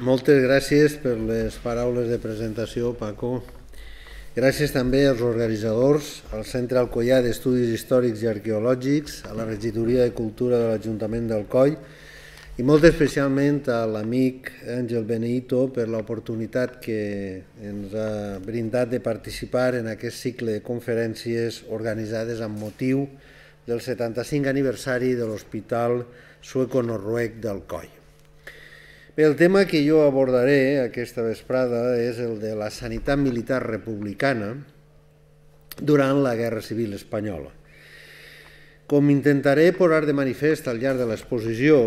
moltes gràcies per les paraules de presentació, Paco. Gràcies també als organitzadors, al Centre Alcoià d'Estudis Històrics i Arqueològics, a la Regidoria de Cultura de l'Ajuntament del Coll i molt especialment a l'amic Àngel Beneito per l'oportunitat que ens ha brindat de participar en aquest cicle de conferències organitzades amb motiu del 75 aniversari de l'Hospital Sueco-Noruec del Coll. Bé, el tema que jo abordaré aquesta vesprada és el de la sanitat militar republicana durant la Guerra Civil Espanyola. Com intentaré posar de manifest al llarg de l'exposició,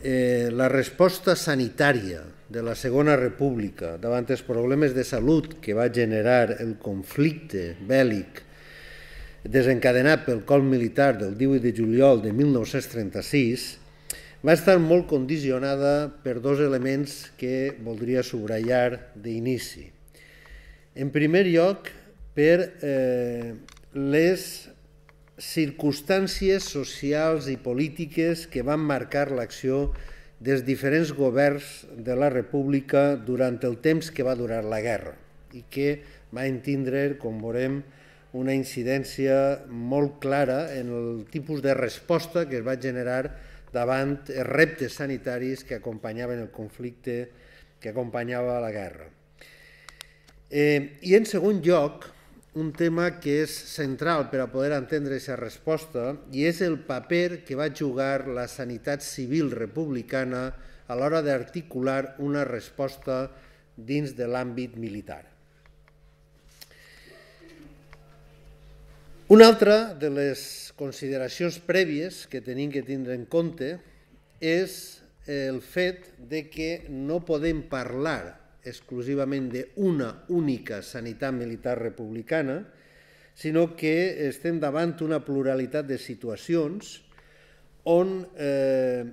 eh, la resposta sanitària de la Segona República davant els problemes de salut que va generar el conflicte bèl·lic desencadenat pel col militar del 18 de juliol de 1936 va estar molt condicionada per dos elements que voldria subratllar d'inici. En primer lloc, per eh, les circumstàncies socials i polítiques que van marcar l'acció dels diferents governs de la República durant el temps que va durar la guerra i que va entendre, com veurem, una incidència molt clara en el tipus de resposta que es va generar davant els reptes sanitaris que acompanyaven el conflicte que acompanyava la guerra. Eh, I en segon lloc, un tema que és central per a poder entendre aquesta resposta i és el paper que va jugar la sanitat civil republicana a l'hora d'articular una resposta dins de l'àmbit militar. Una altra de les consideracions prèvies que tenim que tindre en compte és el fet de que no podem parlar exclusivament d'una única sanitat militar republicana, sinó que estem davant una pluralitat de situacions on, eh,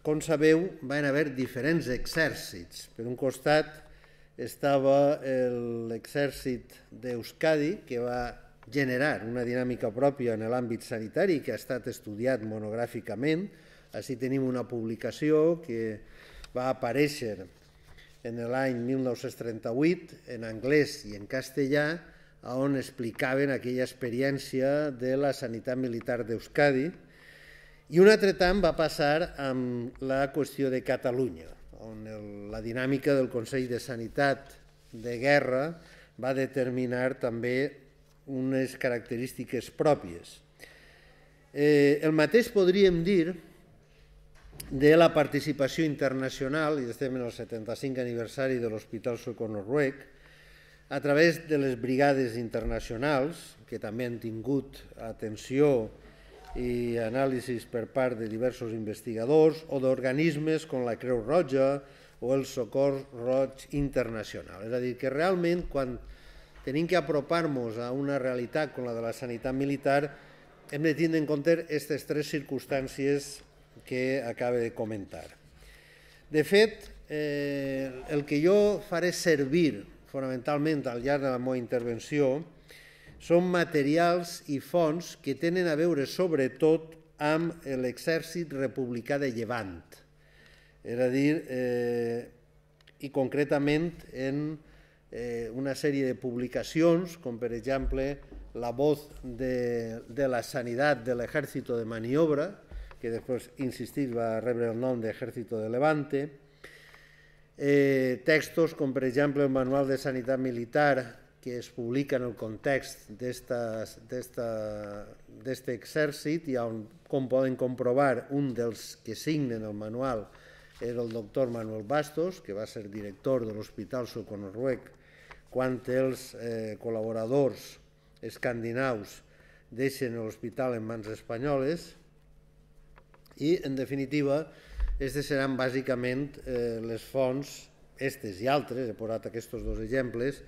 com sabeu, van haver diferents exèrcits. Per un costat estava l'exèrcit d'Euskadi, que va generar una dinàmica pròpia en l'àmbit sanitari que ha estat estudiat monogràficament. Així tenim una publicació que va aparèixer en l'any 1938 en anglès i en castellà on explicaven aquella experiència de la sanitat militar d'Euskadi i un altre tant va passar amb la qüestió de Catalunya, on el, la dinàmica del Consell de Sanitat de Guerra va determinar també unes característiques pròpies. Eh, el mateix podríem dir de la participació internacional, i estem en el 75 aniversari de l'Hospital Sueco-Noruec, a través de les brigades internacionals, que també han tingut atenció i anàlisis per part de diversos investigadors, o d'organismes com la Creu Roja o el Socors Roig Internacional. És a dir, que realment quan tenim que apropar-nos a una realitat com la de la sanitat militar, hem de tindre en compte aquestes tres circumstàncies que acaba de comentar. De fet, eh, el que jo faré servir fonamentalment al llarg de la meva intervenció són materials i fonts que tenen a veure sobretot amb l'exèrcit republicà de Llevant, és a dir, eh, i concretament en eh, una sèrie de publicacions, com per exemple La voz de, de la sanitat de l'Ejército de Maniobra, que després, insistir, va rebre el nom d'Ejército de Levante, eh, textos com per exemple el Manual de Sanitat Militar que es publica en el context d'aquest exèrcit i on, com poden comprovar, un dels que signen el manual era el doctor Manuel Bastos, que va ser director de l'Hospital Soconoruec quan els eh, col·laboradors escandinaus deixen l'hospital en mans espanyoles i, en definitiva, aquestes seran bàsicament eh, les fonts, aquestes i altres, he posat aquests dos exemples,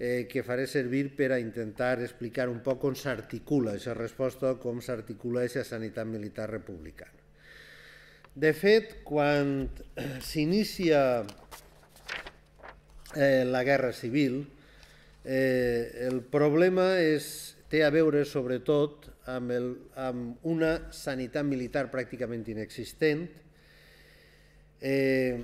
eh, que faré servir per a intentar explicar un poc com s'articula aquesta resposta, com s'articula aquesta sanitat militar republicana. De fet, quan s'inicia eh, la guerra civil, eh, el problema és, té a veure sobretot amb, el, amb una sanitat militar pràcticament inexistent, eh,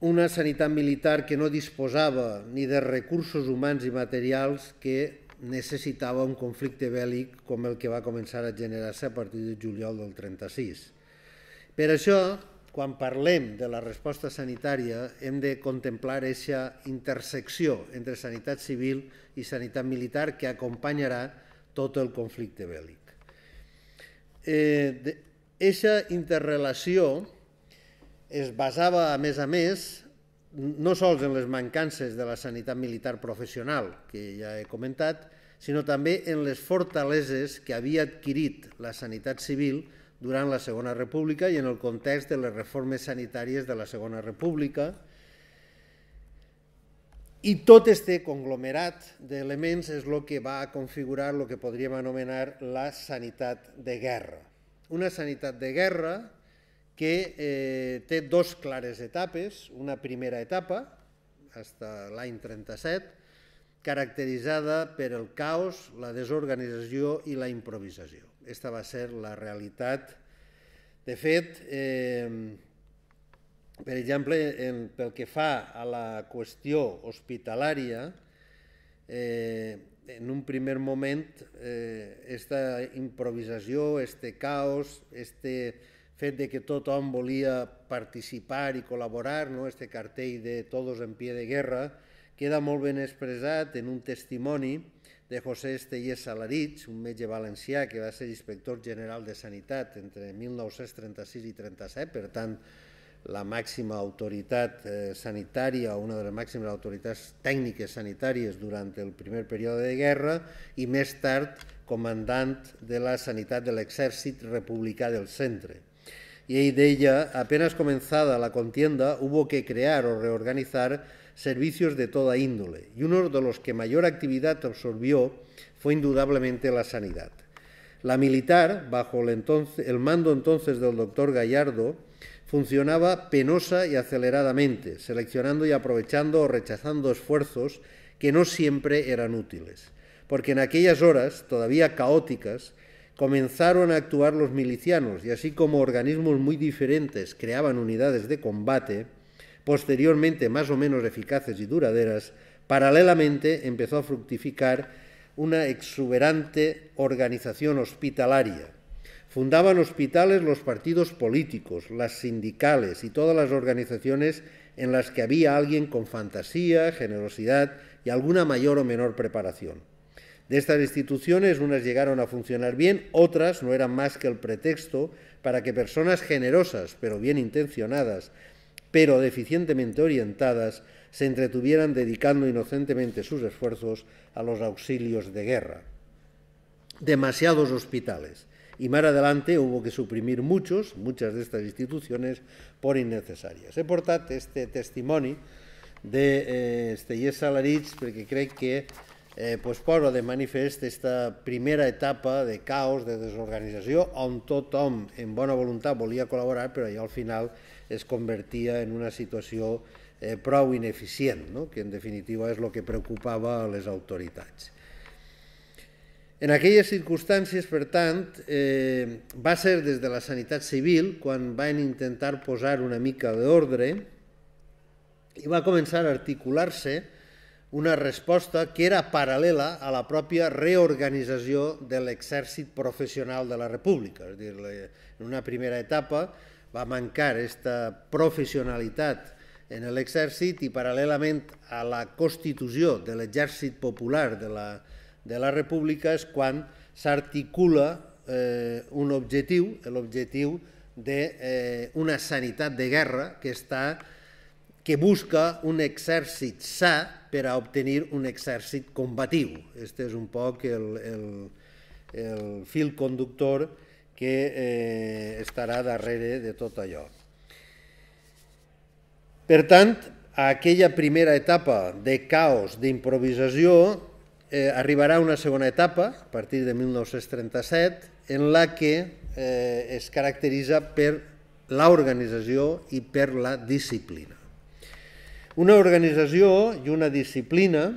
una sanitat militar que no disposava ni de recursos humans i materials que necessitava un conflicte bèl·lic com el que va començar a generar-se a partir de juliol del 36. Per això, quan parlem de la resposta sanitària, hem de contemplar aquesta intersecció entre sanitat civil i sanitat militar que acompanyarà tot el conflicte bèl·lic. Eh, interrelació es basava, a més a més, no sols en les mancances de la sanitat militar professional, que ja he comentat, sinó també en les fortaleses que havia adquirit la sanitat civil durant la Segona República i en el context de les reformes sanitàries de la Segona República. I tot este conglomerat d'elements és el que va configurar el que podríem anomenar la sanitat de guerra. Una sanitat de guerra que eh, té dos clares etapes. Una primera etapa, fins l'any 37, caracteritzada per el caos, la desorganització i la improvisació. Aquesta va ser la realitat. De fet, eh, per exemple, en, pel que fa a la qüestió hospitalària, eh, en un primer moment, eh, esta improvisació, este caos, este fet de que tothom volia participar i col·laborar, no? este cartell de Todos en pie de guerra, queda molt ben expressat en un testimoni de José Estellers Salarits, un metge valencià que va ser inspector general de Sanitat entre 1936 i 37, per tant, la màxima autoritat eh, sanitària o una de les màximes autoritats tècniques sanitàries durant el primer període de guerra i més tard comandant de la sanitat de l'exèrcit republicà del centre. Y de ella, apenas comenzada la contienda, hubo que crear o reorganizar servicios de toda índole, y uno de los que mayor actividad absorbió fue indudablemente la sanidad. La militar, bajo el, el mando entonces del doctor Gallardo, funcionaba penosa y aceleradamente, seleccionando y aprovechando o rechazando esfuerzos que no siempre eran útiles, porque en aquellas horas, todavía caóticas, comenzaron a actuar los milicianos y así como organismos muy diferentes creaban unidades de combate, posteriormente más o menos eficaces y duraderas, paralelamente empezó a fructificar una exuberante organización hospitalaria. Fundaban hospitales los partidos políticos, las sindicales y todas las organizaciones en las que había alguien con fantasía, generosidad y alguna mayor o menor preparación. De estas instituciones, unas llegaron a funcionar bien, otras no eran más que el pretexto para que personas generosas, pero bien intencionadas, pero deficientemente orientadas, se entretuvieran dedicando inocentemente sus esfuerzos a los auxilios de guerra. Demasiados hospitales. Y más adelante hubo que suprimir muchos, muchas de estas instituciones, por innecesarias. He portat este testimoni de eh, Salarits perquè crec que eh, pues posa de manifest aquesta primera etapa de caos, de desorganització, on tothom en bona voluntat volia col·laborar, però allò al final es convertia en una situació eh, prou ineficient, no? que en definitiva és el que preocupava a les autoritats. En aquelles circumstàncies, per tant, eh, va ser des de la sanitat civil quan van intentar posar una mica d'ordre i va començar a articular-se una resposta que era paral·lela a la pròpia reorganització de l'exèrcit professional de la República. És dir, en una primera etapa va mancar aquesta professionalitat en l'exèrcit i paral·lelament a la constitució de l'exèrcit popular de la, de la República és quan s'articula eh, un objectiu, l'objectiu d'una eh, sanitat de guerra que està que busca un exèrcit sa per a obtenir un exèrcit combatiu. Este és un poc el, el, el fil conductor que eh, estarà darrere de tot allò. Per tant, a aquella primera etapa de caos, d'improvisació, eh, arribarà una segona etapa, a partir de 1937, en la que eh, es caracteritza per l'organització i per la disciplina. Una organització i una disciplina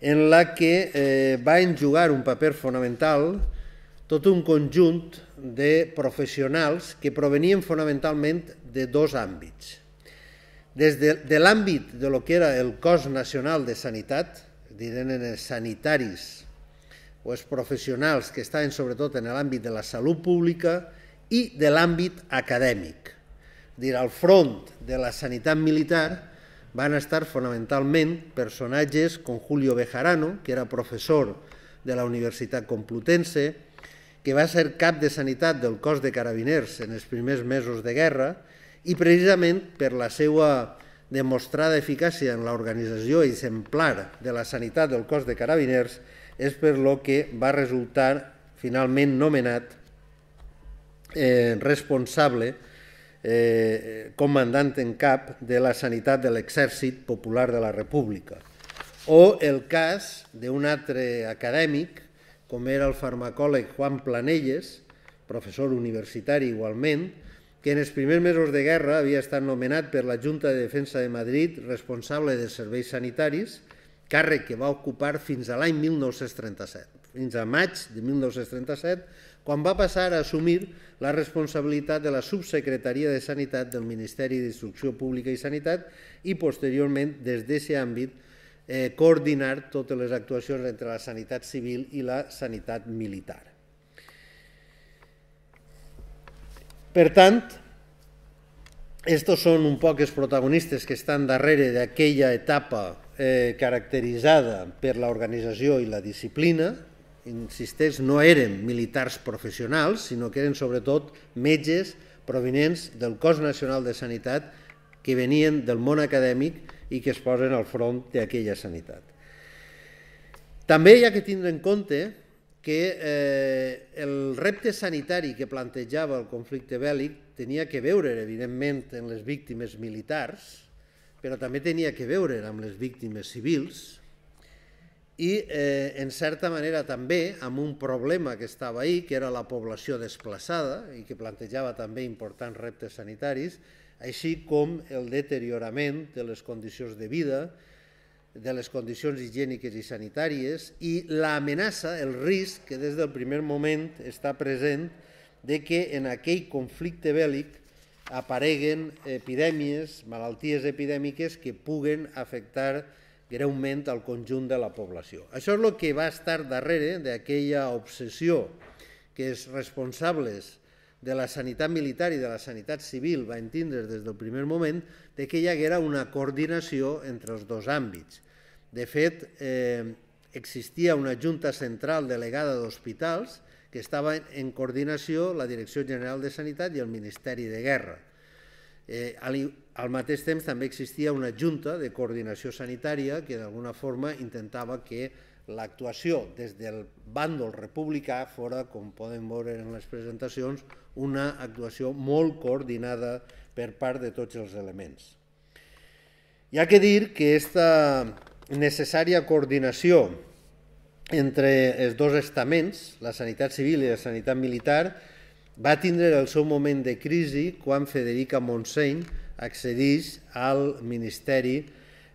en la que eh, va enjugar un paper fonamental tot un conjunt de professionals que provenien fonamentalment de dos àmbits. des de, l'àmbit de lo que era el cos nacional de sanitat, diren els sanitaris o els professionals que estaven sobretot en l'àmbit de la salut pública i de l'àmbit acadèmic. Dir, al front de la sanitat militar van estar fonamentalment personatges com Julio Bejarano, que era professor de la Universitat Complutense, que va ser cap de sanitat del cos de carabiners en els primers mesos de guerra i precisament per la seva demostrada eficàcia en l'organització exemplar de la sanitat del cos de carabiners és per lo que va resultar finalment nomenat eh, responsable eh, comandant en cap de la sanitat de l'Exèrcit Popular de la República. O el cas d'un altre acadèmic, com era el farmacòleg Juan Planelles, professor universitari igualment, que en els primers mesos de guerra havia estat nomenat per la Junta de Defensa de Madrid responsable dels serveis sanitaris, càrrec que va ocupar fins a l'any 1937, fins a maig de 1937, quan va passar a assumir la responsabilitat de la subsecretaria de Sanitat del Ministeri d'Instrucció Pública i Sanitat i posteriorment des d'aquest àmbit eh, coordinar totes les actuacions entre la sanitat civil i la sanitat militar. Per tant, estos són un poc els protagonistes que estan darrere d'aquella etapa eh, caracteritzada per l'organització i la disciplina. Insisteix, no eren militars professionals, sinó que eren sobretot metges provinents del cos nacional de sanitat que venien del món acadèmic i que es posen al front d'aquella sanitat. També hi ha que tindre en compte que eh, el repte sanitari que plantejava el conflicte bèl·lic tenia que veure, evidentment, en les víctimes militars, però també tenia que veure amb les víctimes civils i, eh, en certa manera, també amb un problema que estava ahí, que era la població desplaçada i que plantejava també importants reptes sanitaris, així com el deteriorament de les condicions de vida, de les condicions higièniques i sanitàries i l'amenaça, el risc que des del primer moment està present de que en aquell conflicte bèl·lic apareguen epidèmies, malalties epidèmiques que puguen afectar greument al conjunt de la població. Això és el que va estar darrere d'aquella obsessió que els responsables de la sanitat militar i de la sanitat civil va entendre des del primer moment de que hi haguera una coordinació entre els dos àmbits. De fet, eh, existia una Junta Central Delegada d'Hospitals que estava en coordinació la Direcció General de Sanitat i el Ministeri de Guerra. Eh, al, al mateix temps també existia una Junta de Coordinació Sanitària que d'alguna forma intentava que l'actuació des del bàndol republicà fora, com poden veure en les presentacions, una actuació molt coordinada per part de tots els elements. Hi ha que dir que aquesta necessària coordinació entre els dos estaments, la sanitat civil i la sanitat militar, va tindre el seu moment de crisi quan Federica Montseny accedeix al Ministeri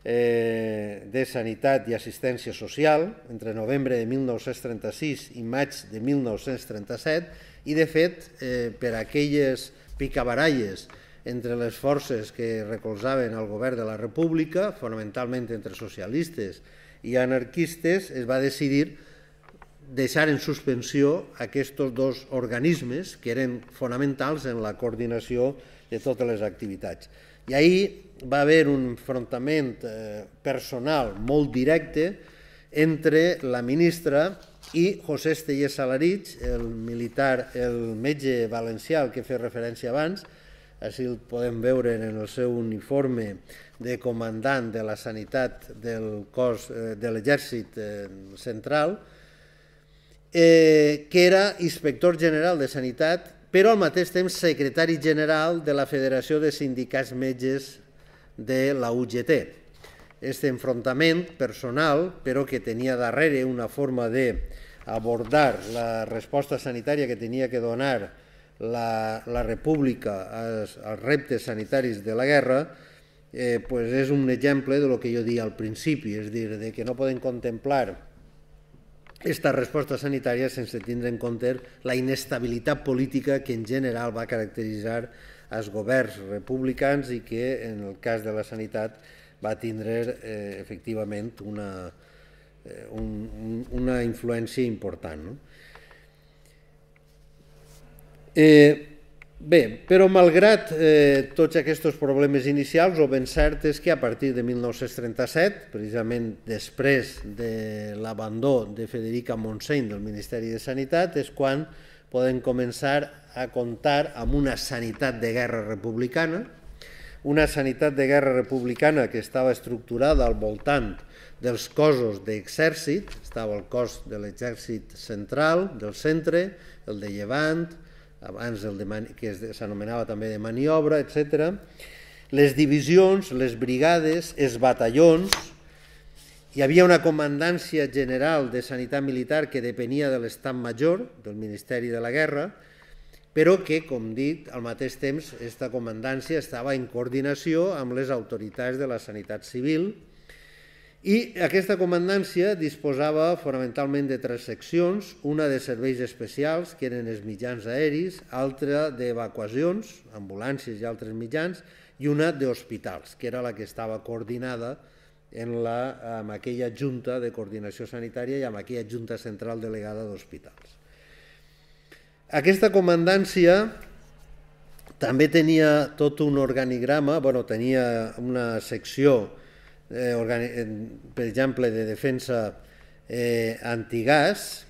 eh, de Sanitat i Assistència Social entre novembre de 1936 i maig de 1937 i, de fet, eh, per aquelles picabaralles entre les forces que recolzaven el govern de la República, fonamentalment entre socialistes i anarquistes, es va decidir deixar en suspensió aquests dos organismes que eren fonamentals en la coordinació de totes les activitats. I ahir va haver un enfrontament eh, personal molt directe entre la ministra i José Esteller Salarich, el militar, el metge valencià al que he fet referència abans, així el podem veure en el seu uniforme de comandant de la sanitat del cos eh, de l'exèrcit eh, central, eh, que era inspector general de sanitat, però al mateix temps secretari general de la Federació de Sindicats Metges de la UGT. Este enfrontament personal, però que tenia darrere una forma d'abordar la resposta sanitària que tenia que donar la, la república als, reptes sanitaris de la guerra, eh, pues és un exemple de lo que jo dia al principi, és dir, de que no poden contemplar aquesta resposta sanitària sense tindre en compte la inestabilitat política que en general va caracteritzar als governs republicans i que en el cas de la sanitat va tindre eh, efectivament una, eh, un, una influència important. No? Eh, Bé, però malgrat eh, tots aquests problemes inicials, el ben cert és que a partir de 1937, precisament després de l'abandó de Federica Montseny del Ministeri de Sanitat, és quan poden començar a comptar amb una sanitat de guerra republicana, una sanitat de guerra republicana que estava estructurada al voltant dels cossos d'exèrcit, estava el cos de l'exèrcit central, del centre, el de Llevant, abans el de, que s'anomenava també de maniobra, etc. Les divisions, les brigades, els batallons, hi havia una comandància general de sanitat militar que depenia de l'estat major, del Ministeri de la Guerra, però que, com dit, al mateix temps, aquesta comandància estava en coordinació amb les autoritats de la sanitat civil, i aquesta comandància disposava fonamentalment de tres seccions, una de serveis especials, que eren els mitjans aeris, altra d'evacuacions, ambulàncies i altres mitjans, i una d'hospitals, que era la que estava coordinada en la, amb aquella Junta de Coordinació Sanitària i amb aquella Junta Central Delegada d'Hospitals. Aquesta comandància també tenia tot un organigrama, bueno, tenia una secció eh, per exemple, de defensa eh, antigàs,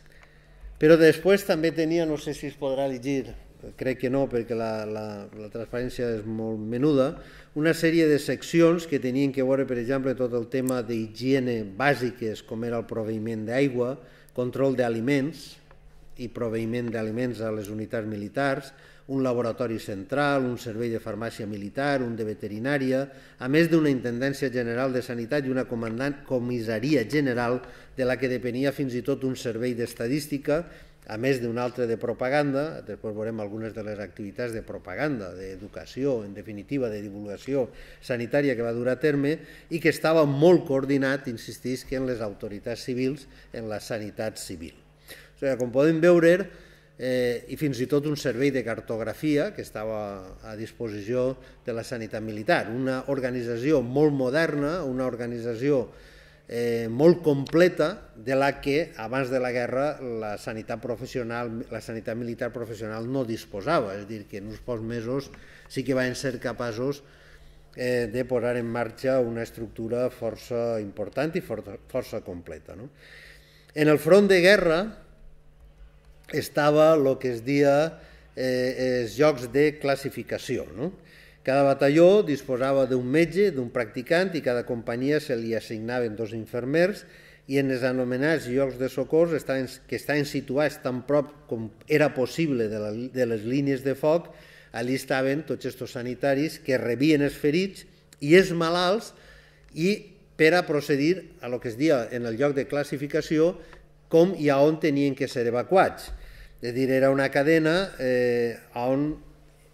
però després també tenia, no sé si es podrà llegir, crec que no perquè la, la, la transparència és molt menuda, una sèrie de seccions que tenien que veure, per exemple, tot el tema d'higiene bàsiques, com era el proveïment d'aigua, control d'aliments i proveïment d'aliments a les unitats militars, un laboratori central, un servei de farmàcia militar, un de veterinària, a més d'una intendència general de sanitat i una comandant comissaria general de la que depenia fins i tot un servei d'estadística, a més d'un altre de propaganda, després veurem algunes de les activitats de propaganda, d'educació, en definitiva de divulgació sanitària que va dur a terme i que estava molt coordinat, insistís, que en les autoritats civils, en la sanitat civil. O sigui, com podem veure, eh, i fins i tot un servei de cartografia que estava a disposició de la sanitat militar. Una organització molt moderna, una organització eh, molt completa de la que abans de la guerra la sanitat professional, la sanitat militar professional no disposava, és a dir, que en uns pocs mesos sí que van ser capaços eh, de posar en marxa una estructura força important i força, força completa. No? En el front de guerra, estava el que es dia eh, els jocs de classificació. No? Cada batalló disposava d'un metge, d'un practicant i cada companyia se li assignaven dos infermers i en els anomenats llocs de socors estaven, que estaven situats tan prop com era possible de, la, de les línies de foc, allí estaven tots aquests sanitaris que rebien els ferits i els malalts i per a procedir a lo que es dia en el lloc de classificació com i a on tenien que ser evacuats. És dir, era una cadena eh, on,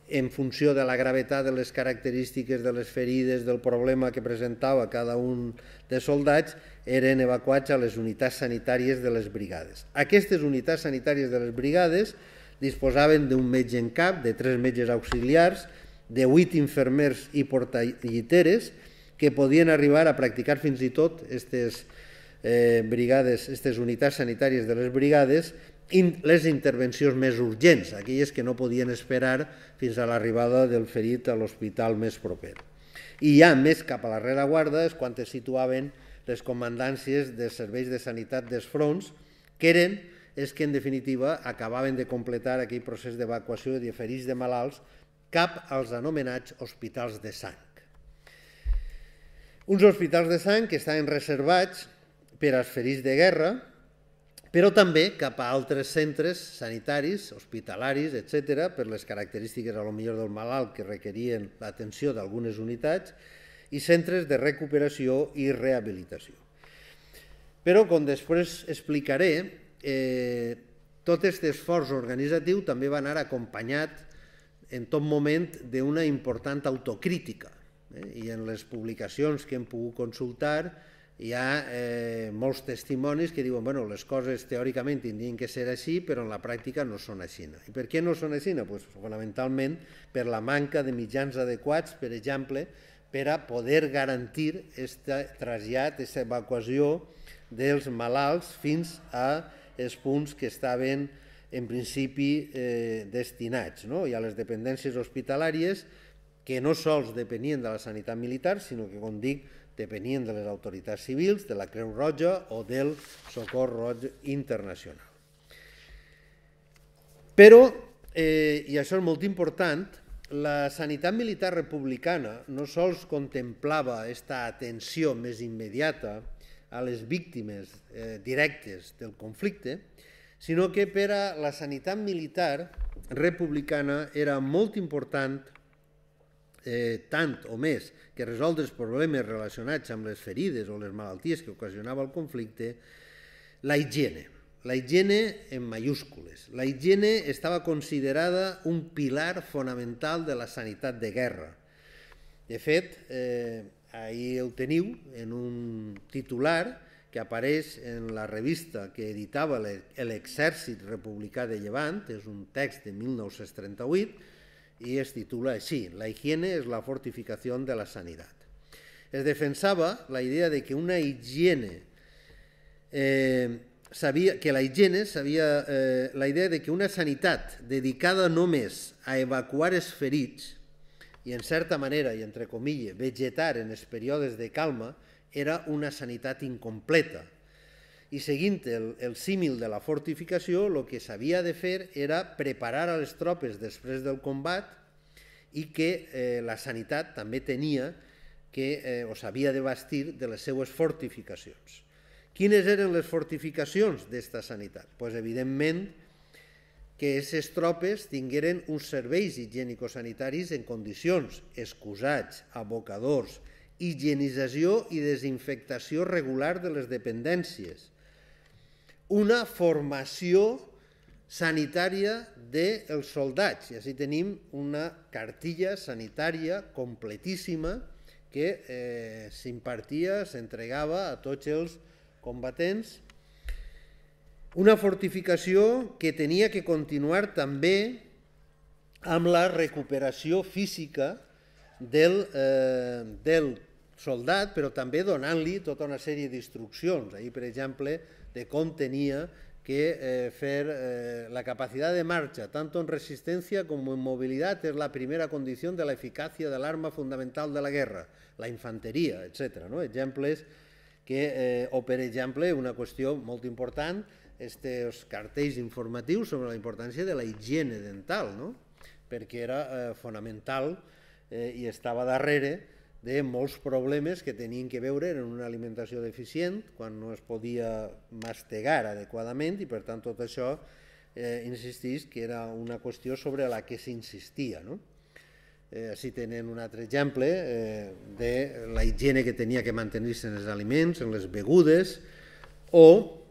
en funció de la gravetat de les característiques de les ferides, del problema que presentava cada un de soldats, eren evacuats a les unitats sanitàries de les brigades. Aquestes unitats sanitàries de les brigades disposaven d'un metge en cap, de tres metges auxiliars, de vuit infermers i portalliteres que podien arribar a practicar fins i tot aquestes eh, brigades, aquestes unitats sanitàries de les brigades les intervencions més urgents, aquelles que no podien esperar fins a l'arribada del ferit a l'hospital més proper. I ja més cap a la rereguarda és quan es situaven les comandàncies de serveis de sanitat dels fronts, que eren els que en definitiva acabaven de completar aquell procés d'evacuació de ferits de malalts cap als anomenats hospitals de sang. Uns hospitals de sang que estaven reservats per als ferits de guerra, però també cap a altres centres sanitaris, hospitalaris, etc., per les característiques a lo millor del malalt que requerien l'atenció d'algunes unitats, i centres de recuperació i rehabilitació. Però, com després explicaré, eh, tot aquest esforç organitzatiu també va anar acompanyat en tot moment d'una important autocrítica. Eh? I en les publicacions que hem pogut consultar, hi ha eh, molts testimonis que diuen bueno, les coses teòricament tindrien que ser així, però en la pràctica no són així. I per què no són així? Pues, fonamentalment per la manca de mitjans adequats, per exemple, per a poder garantir aquest trasllat, aquesta evacuació dels malalts fins a els punts que estaven en principi eh, destinats no? i a les dependències hospitalàries que no sols depenien de la sanitat militar, sinó que, com dic, depenien de les autoritats civils, de la Creu Roja o del Socor Roig Internacional. Però, eh, i això és molt important, la sanitat militar republicana no sols contemplava aquesta atenció més immediata a les víctimes eh, directes del conflicte, sinó que per a la sanitat militar republicana era molt important eh, tant o més que resoldre els problemes relacionats amb les ferides o les malalties que ocasionava el conflicte, la higiene. La higiene en mayúscules. La higiene estava considerada un pilar fonamental de la sanitat de guerra. De fet, eh, ahir ho teniu en un titular que apareix en la revista que editava l'Exèrcit Republicà de Llevant, és un text de 1938, i es titula així, La higiene és la fortificació de la sanitat. Es defensava la idea de que una higiene eh, sabia, que la higiene sabia eh, la idea de que una sanitat dedicada només a evacuar els ferits i en certa manera, i entre comilles, vegetar en els períodes de calma, era una sanitat incompleta, i seguint el, el símil de la fortificació, el que s'havia de fer era preparar a les tropes després del combat i que eh, la sanitat també tenia que, eh, o s'havia de bastir de les seues fortificacions. Quines eren les fortificacions d'esta sanitat? Pues, evidentment, que aquestes tropes tingueren uns serveis higiènico-sanitaris en condicions, excusats, abocadors, higienització i desinfectació regular de les dependències, una formació sanitària dels soldats. I així tenim una cartilla sanitària completíssima que eh, s'impartia, s'entregava a tots els combatents. Una fortificació que tenia que continuar també amb la recuperació física del, eh, del soldat, però també donant-li tota una sèrie d'instruccions. Ahir, per exemple, de com tenia que eh, fer eh, la capacidad de marcha, tanto en resistencia como en movilidad, es la primera condición de la eficacia del arma fundamental de la guerra, la infanteria, etc. No? Exemples que, eh, o per exemple, una qüestió molt important, aquests cartells informatius sobre la importància de la higiene dental, no? perquè era eh, fonamental eh, i estava darrere de molts problemes que tenien que veure en una alimentació deficient, quan no es podia mastegar adequadament i per tant tot això eh, insistís que era una qüestió sobre la que s'insistia. No? Eh, així tenen un altre exemple eh, de la higiene que tenia que mantenir-se en els aliments, en les begudes, o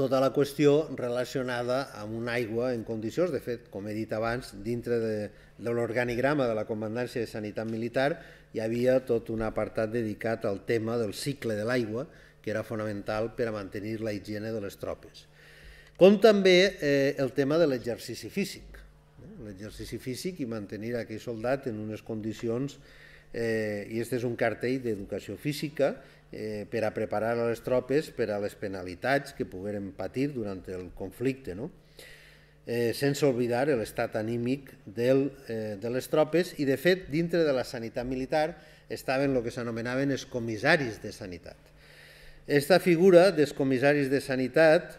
tota la qüestió relacionada amb una aigua en condicions, de fet, com he dit abans, dintre de, de l'organigrama de la Comandància de Sanitat Militar hi havia tot un apartat dedicat al tema del cicle de l'aigua, que era fonamental per a mantenir la higiene de les tropes. Com també eh, el tema de l'exercici físic, eh? l'exercici físic i mantenir aquell soldat en unes condicions, eh, i aquest és un cartell d'educació física eh, per a preparar les tropes per a les penalitats que pogueren patir durant el conflicte, no? eh, sense oblidar l'estat anímic del, eh, de les tropes i, de fet, dintre de la sanitat militar estaven el que s'anomenaven els comissaris de sanitat. Esta figura dels comissaris de sanitat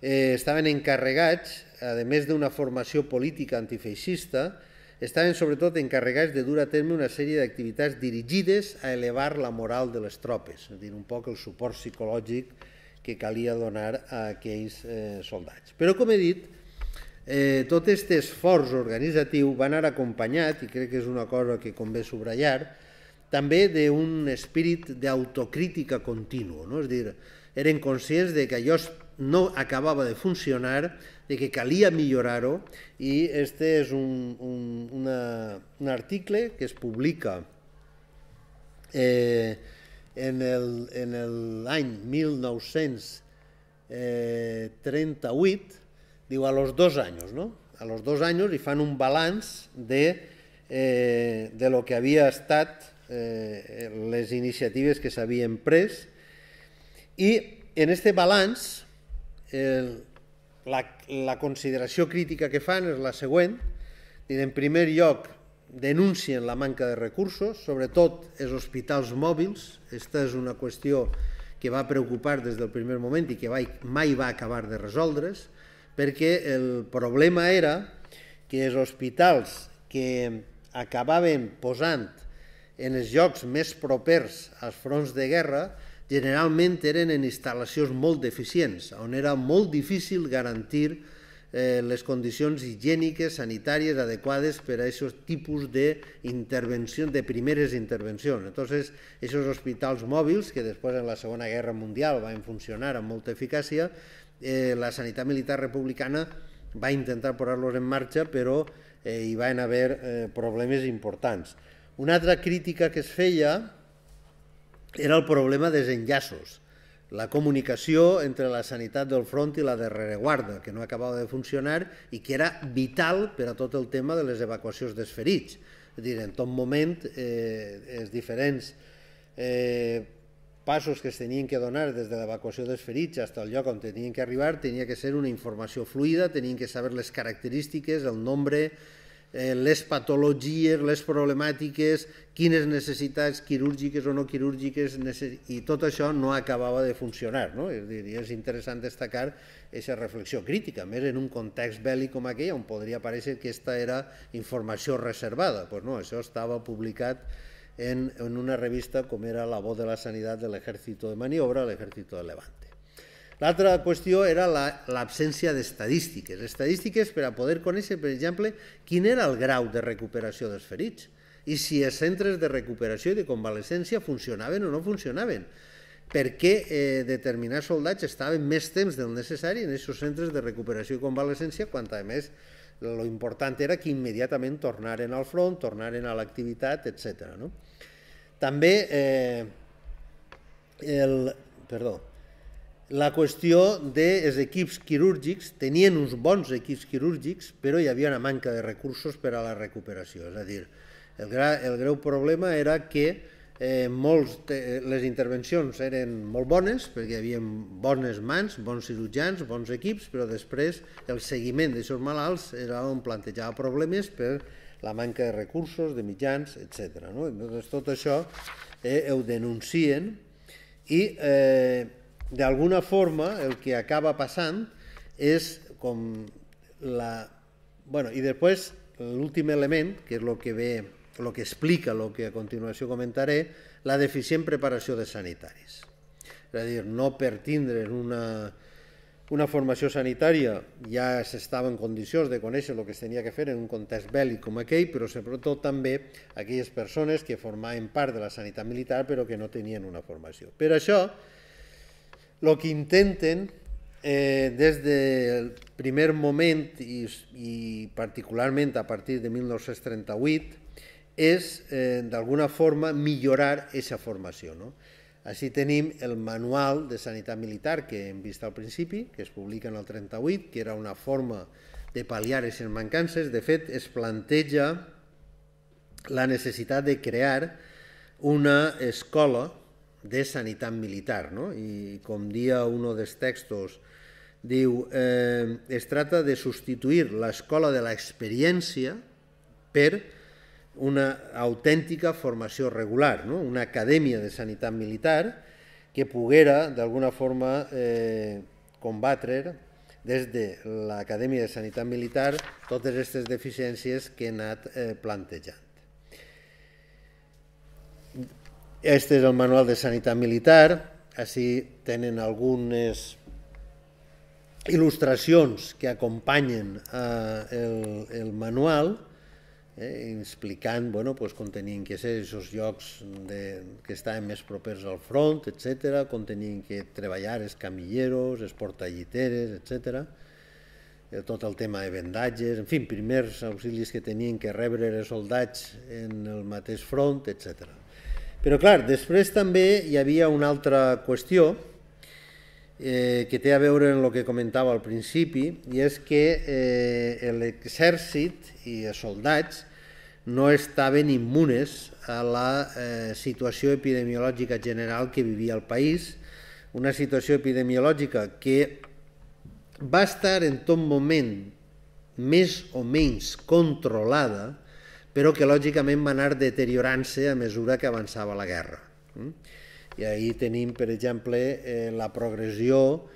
eh, estaven encarregats, a més d'una formació política antifeixista, estaven sobretot encarregats de dur a terme una sèrie d'activitats dirigides a elevar la moral de les tropes, és a dir, un poc el suport psicològic que calia donar a aquells eh, soldats. Però, com he dit, eh, tot aquest esforç organitzatiu va anar acompanyat, i crec que és una cosa que convé subratllar, també d'un espírit d'autocrítica continu, no? és dir, eren conscients de que allò no acabava de funcionar de que calia millorar-ho i este és un, un, una, un article que es publica eh, en l'any 1938, diu a los dos anys, no? A los dos anys i fan un balanç de, eh, de lo que havia estat eh, les iniciatives que s'havien pres i en este balanç el, la, la consideració crítica que fan és la següent. En primer lloc, denuncien la manca de recursos, sobretot els hospitals mòbils. Aquesta és una qüestió que va preocupar des del primer moment i que mai va acabar de resoldre's, perquè el problema era que els hospitals que acabaven posant en els llocs més propers als fronts de guerra generalment eren en instal·lacions molt deficients, on era molt difícil garantir eh, les condicions higièniques, sanitàries adequades per a aquests tipus d'intervenció, de primeres intervencions. Entonces, aquests hospitals mòbils, que després en la Segona Guerra Mundial van funcionar amb molta eficàcia, eh, la sanitat militar republicana va intentar posar-los en marxa, però eh, hi van haver eh, problemes importants. Una altra crítica que es feia era el problema dels enllaços, la comunicació entre la sanitat del front i la de rereguarda, que no acabava de funcionar i que era vital per a tot el tema de les evacuacions dels ferits. És dir, en tot moment, eh, els diferents eh, passos que es tenien que donar des de l'evacuació dels ferits fins al lloc on tenien que arribar tenia que ser una informació fluida, tenien que saber les característiques, el nombre, eh, les patologies, les problemàtiques, quines necessitats quirúrgiques o no quirúrgiques, i tot això no acabava de funcionar. No? És, dir, és interessant destacar aquesta reflexió crítica, més en un context bèl·lic com aquell, on podria parecer que aquesta era informació reservada. Pues no, això estava publicat en, en una revista com era La voz de la sanitat de l'Ejército de Maniobra, l'Ejército de Levante. L'altra qüestió era l'absència la, d'estadístiques. Estadístiques per a poder conèixer, per exemple, quin era el grau de recuperació dels ferits i si els centres de recuperació i de convalescència funcionaven o no funcionaven. Per què eh, determinats soldats estaven més temps del necessari en aquests centres de recuperació i convalescència quan, a més, lo important era que immediatament tornaren al front, tornaren a l'activitat, etc. No? També eh, el, perdó, la qüestió dels equips quirúrgics, tenien uns bons equips quirúrgics, però hi havia una manca de recursos per a la recuperació. És a dir, el, gra, el greu problema era que eh, molts, les intervencions eren molt bones, perquè hi havia bones mans, bons cirurgians, bons equips, però després el seguiment d'aquests malalts era on plantejava problemes per la manca de recursos, de mitjans, etc. No? Llavors, tot això eh, ho denuncien i eh, d'alguna forma el que acaba passant és com la... Bueno, i després l'últim element, que és el que ve, el que explica el que a continuació comentaré, la deficient preparació de sanitaris. És a dir, no per tindre una, una formació sanitària ja s'estava en condicions de conèixer el que es tenia que fer en un context bèl·lic com aquell, però sobretot també aquelles persones que formaven part de la sanitat militar però que no tenien una formació. Per això, el que intenten eh, des del primer moment i, i particularment a partir de 1938 és eh, d'alguna forma millorar aquesta formació. No? Així tenim el manual de sanitat militar que hem vist al principi, que es publica en el 38, que era una forma de pal·liar aquestes mancances. De fet, es planteja la necessitat de crear una escola de sanitat militar. No? I com dia un dels textos, diu, eh, es trata de substituir l'escola de l'experiència per una autèntica formació regular, no? una acadèmia de sanitat militar que poguera d'alguna forma eh, combatre des de l'Acadèmia de Sanitat Militar totes aquestes deficiències que he anat eh, plantejant. Este és el manual de sanitat militar, així tenen algunes il·lustracions que acompanyen eh, el, el manual, eh, explicant bueno, pues, com tenien que ser aquests llocs de, que estaven més propers al front, etc, com tenien que treballar els camilleros, els portalliteres, etc. Eh, tot el tema de vendatges, en fi, primers auxilis que tenien que rebre els soldats en el mateix front, etc. Però clar, després també hi havia una altra qüestió eh, que té a veure amb el que comentava al principi, i és que eh, l'exèrcit i els soldats no estaven immunes a la eh, situació epidemiològica general que vivia el país, una situació epidemiològica que va estar en tot moment més o menys controlada, però que lògicament va anar deteriorant-se a mesura que avançava la guerra. Mm? I ahir tenim, per exemple, eh, la progressió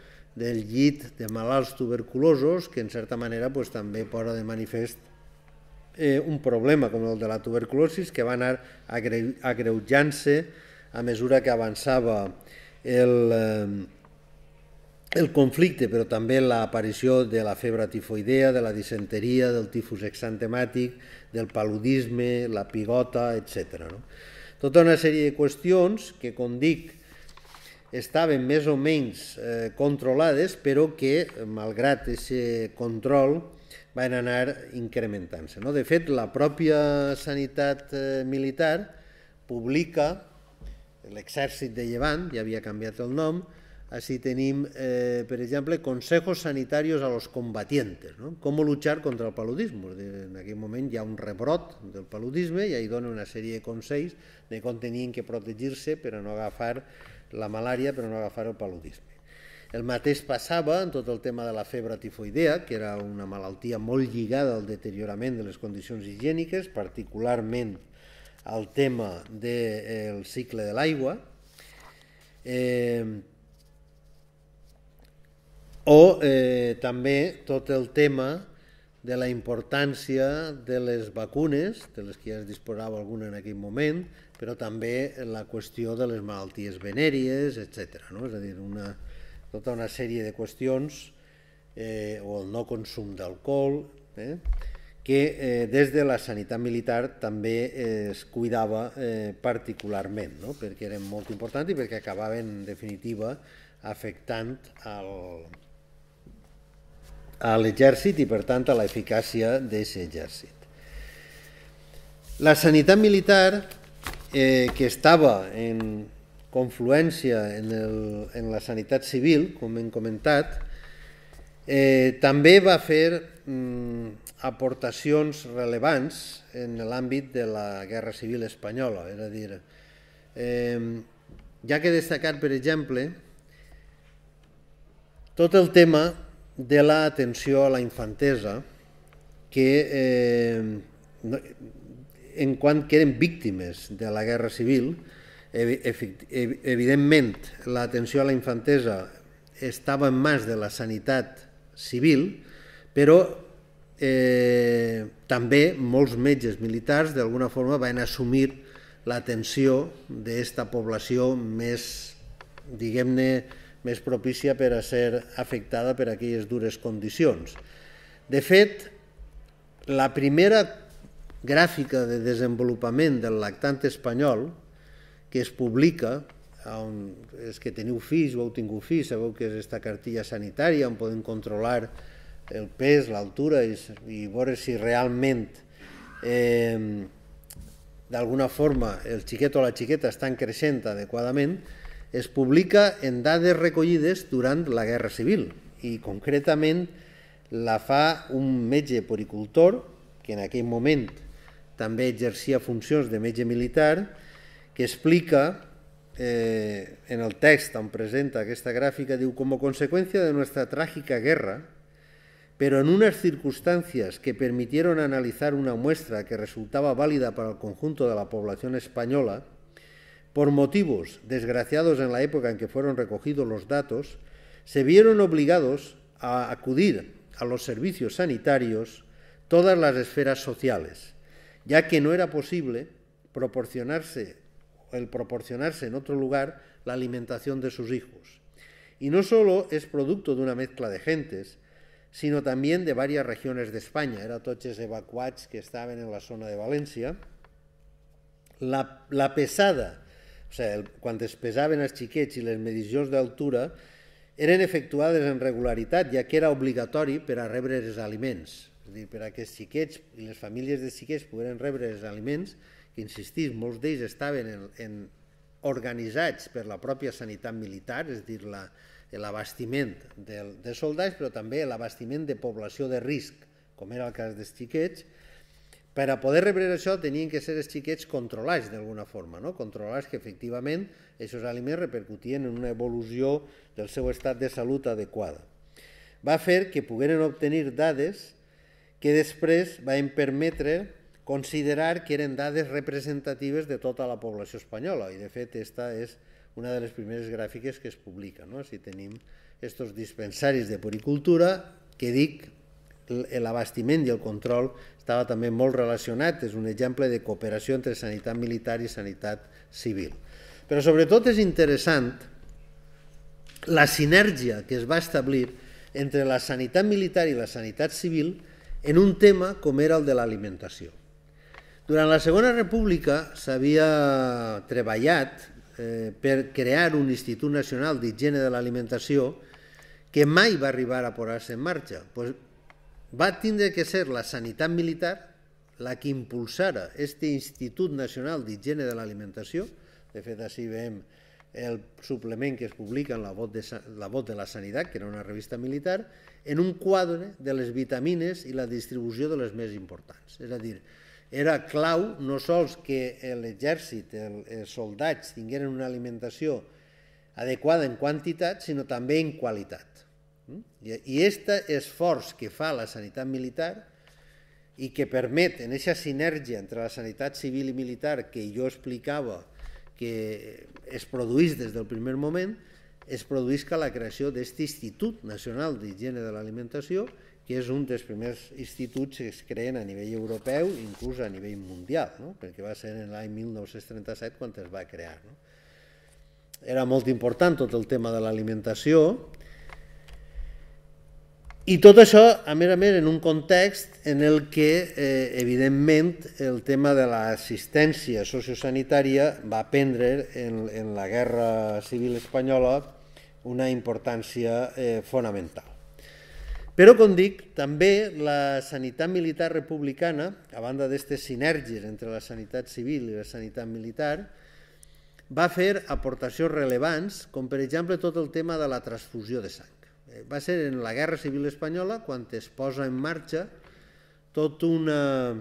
del llit de malalts tuberculosos, que en certa manera pues, també posa de manifest eh, un problema com el de la tuberculosi, que va anar agreujant-se a mesura que avançava el, eh, el conflicte, però també l'aparició de la febre tifoidea, de la disenteria, del tifus exantemàtic, del paludisme, la pigota, etc. No? tota una sèrie de qüestions que, com dic, estaven més o menys eh, controlades, però que, malgrat aquest control, van anar incrementant-se. No? De fet, la pròpia sanitat eh, militar publica, l'exèrcit de Llevant, ja havia canviat el nom, Así tenim, eh, per exemple, consejos sanitarios a los combatientes, ¿no? com luchar contra el paludisme. En aquell moment hi ha un rebrot del paludisme i ahí dona una sèrie de consells de com tenien que protegir-se per a no agafar la malària, per a no agafar el paludisme. El mateix passava en tot el tema de la febre tifoidea, que era una malaltia molt lligada al deteriorament de les condicions higièniques, particularment al tema del cicle de l'aigua. Eh, o eh, també tot el tema de la importància de les vacunes, de les que ja es disposava alguna en aquell moment, però també la qüestió de les malalties venèries, etc. No? És a dir, una, tota una sèrie de qüestions, eh, o el no consum d'alcohol, eh, que eh, des de la sanitat militar també eh, es cuidava eh, particularment, no? perquè eren molt importants i perquè acabaven, en definitiva, afectant al, a l'exèrcit i, per tant, a l'eficàcia d'aquest exèrcit. La sanitat militar, eh, que estava en confluència en, el, en la sanitat civil, com hem comentat, eh, també va fer mm, aportacions rellevants en l'àmbit de la Guerra Civil Espanyola. És a dir, eh, ja que he destacat, per exemple, tot el tema de l'atenció a la infantesa que eh, en quant que eren víctimes de la guerra civil, evidentment l'atenció a la infantesa estava en mans de la sanitat civil, però eh, també molts metges militars d'alguna forma van assumir l'atenció d'esta població més, diguem-ne, més propícia per a ser afectada per aquelles dures condicions. De fet, la primera gràfica de desenvolupament del lactant espanyol que es publica, on és que teniu fills o heu tingut fills, sabeu que és aquesta cartilla sanitària on podem controlar el pes, l'altura i, i veure si realment eh, d'alguna forma el xiquet o la xiqueta estan creixent adequadament, es publica en dades recollides durant la Guerra Civil i concretament la fa un metge poricultor que en aquell moment també exercia funcions de metge militar que explica eh, en el text on presenta aquesta gràfica, diu, com a conseqüència de nuestra trágica guerra, pero en unas circunstancias que permitieron analizar una muestra que resultaba válida para el conjunto de la población española, Por motivos desgraciados en la época en que fueron recogidos los datos, se vieron obligados a acudir a los servicios sanitarios todas las esferas sociales, ya que no era posible proporcionarse el proporcionarse en otro lugar la alimentación de sus hijos. Y no solo es producto de una mezcla de gentes, sino también de varias regiones de España. Era toches evacuats que estaban en la zona de Valencia. La pesada o sigui, quan es pesaven els xiquets i les medicions d'altura, eren efectuades en regularitat, ja que era obligatori per a rebre els aliments. És a dir, per a que els xiquets i les famílies de xiquets pogueren rebre els aliments, que insistís, molts d'ells estaven en, en, organitzats per la pròpia sanitat militar, és a dir, l'abastiment de, de soldats, però també l'abastiment de població de risc, com era el cas dels xiquets, per a poder rebre això tenien que ser els xiquets controlats d'alguna forma, no? controlats que efectivament aquests aliments repercutien en una evolució del seu estat de salut adequada. Va fer que pogueren obtenir dades que després van permetre considerar que eren dades representatives de tota la població espanyola i de fet esta és una de les primeres gràfiques que es publica. No? Si tenim aquests dispensaris de puricultura que dic l'abastiment i el control estava també molt relacionat, és un exemple de cooperació entre sanitat militar i sanitat civil. Però sobretot és interessant la sinergia que es va establir entre la sanitat militar i la sanitat civil en un tema com era el de l'alimentació. Durant la Segona República s'havia treballat eh, per crear un Institut Nacional d'Higiene de l'Alimentació que mai va arribar a posar-se en marxa. Pues va tindre que ser la sanitat militar la que impulsara aquest Institut Nacional d'Higiene de l'Alimentació, de fet, així veiem el suplement que es publica en la Vot, de, la Vot de la Sanitat, que era una revista militar, en un quadre de les vitamines i la distribució de les més importants. És a dir, era clau no sols que l'exèrcit, el, els soldats tingueren una alimentació adequada en quantitat, sinó també en qualitat. I aquest esforç que fa la sanitat militar i que permet en aquesta sinergia entre la sanitat civil i militar que jo explicava que es produís des del primer moment, es produïsca la creació d'aquest Institut Nacional d'Higiene de l'Alimentació que és un dels primers instituts que es creen a nivell europeu, inclús a nivell mundial, no? perquè va ser en l'any 1937 quan es va crear. No? Era molt important tot el tema de l'alimentació i tot això, a més a més, en un context en el que, eh, evidentment, el tema de l'assistència sociosanitària va prendre en, en la Guerra Civil Espanyola una importància eh, fonamental. Però, com dic, també la sanitat militar republicana, a banda d'aquestes sinergies entre la sanitat civil i la sanitat militar, va fer aportacions rellevants, com per exemple tot el tema de la transfusió de sang. Eh, va ser en la Guerra Civil Espanyola quan es posa en marxa tot una,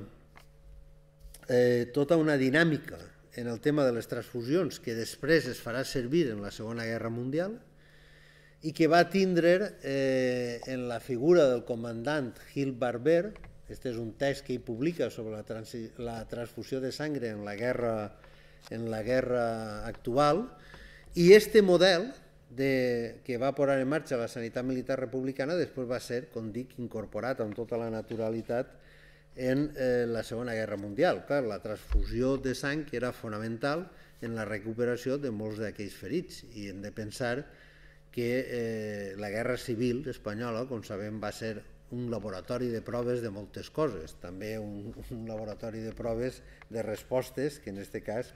eh, tota una dinàmica en el tema de les transfusions que després es farà servir en la Segona Guerra Mundial, i que va tindre eh, en la figura del comandant Gil Barber, aquest és un text que ell publica sobre la, trans la transfusió de sangre en la guerra, en la guerra actual, i este model de, que va posar en marxa la sanitat militar republicana després va ser, com dic, incorporat amb tota la naturalitat en eh, la Segona Guerra Mundial. Clar, la transfusió de sang era fonamental en la recuperació de molts d'aquells ferits i hem de pensar que eh, la Guerra Civil espanyola, com sabem, va ser un laboratori de proves de moltes coses, també un, un laboratori de proves de respostes que en aquest cas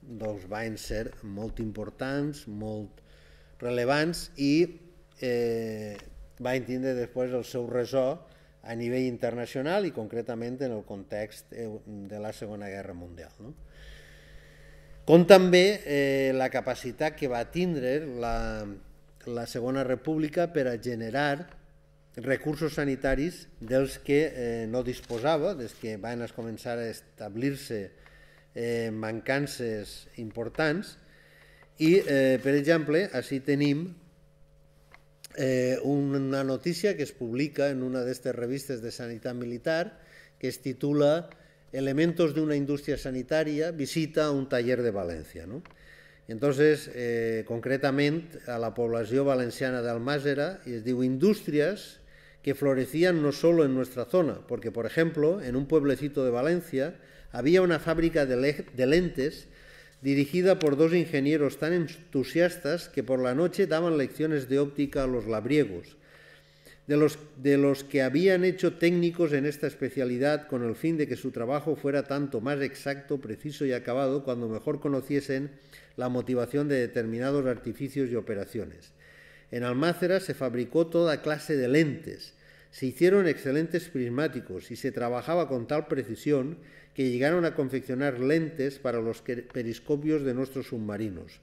doncs, van ser molt importants, molt relevants i eh, van tindre després el seu resó a nivell internacional i concretament en el context eh, de la Segona Guerra Mundial. No? Com també eh, la capacitat que va tindre la, la Segona República per a generar recursos sanitaris dels que eh, no disposava, des que van començar a establir-se eh, mancances importants i, eh, per exemple, així tenim eh, una notícia que es publica en una d'aquestes revistes de sanitat militar que es titula Elementos de una indústria sanitària, visita un taller de València. No? Entonces, eh, concretamente a la población valenciana y es digo industrias que florecían no solo en nuestra zona, porque, por ejemplo, en un pueblecito de Valencia había una fábrica de, de lentes dirigida por dos ingenieros tan entusiastas que por la noche daban lecciones de óptica a los labriegos, de los, de los que habían hecho técnicos en esta especialidad con el fin de que su trabajo fuera tanto más exacto, preciso y acabado cuando mejor conociesen la motivación de determinados artificios y operaciones. En Almácera se fabricó toda clase de lentes, Se hicieron excelentes prismáticos y se trabajaba con tal precisión que llegaron a confeccionar lentes para los periscopios de nuestros submarinos.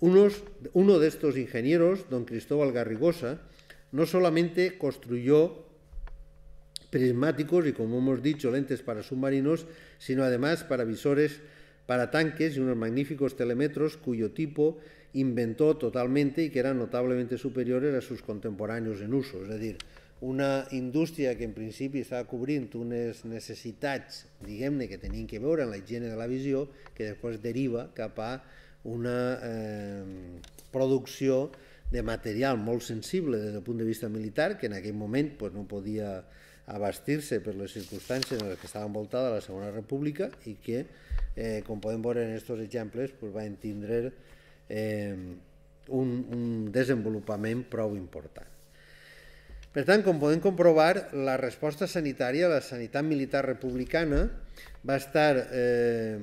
uno de estos ingenieros, don Cristóbal Garrigosa, no solamente construyó prismáticos y, como hemos dicho, lentes para submarinos, sino además para visores para tanques y unos magníficos telemetros cuyo tipo inventó totalmente y que eran notablemente superiores a sus contemporáneos en uso. A dir, una indústria que en principi estava cobrint unes necessitats, diguem-ne, que tenien que veure amb la higiene de la visió, que després deriva cap a una eh, producció de material molt sensible des del punt de vista militar, que en aquell moment pues, no podia abastir-se per les circumstàncies en les que estava envoltada la Segona República i que, eh, com podem veure en aquests exemples, pues, va entendre eh, un, un desenvolupament prou important. Per tant, com podem comprovar, la resposta sanitària, la sanitat militar republicana, va estar, eh,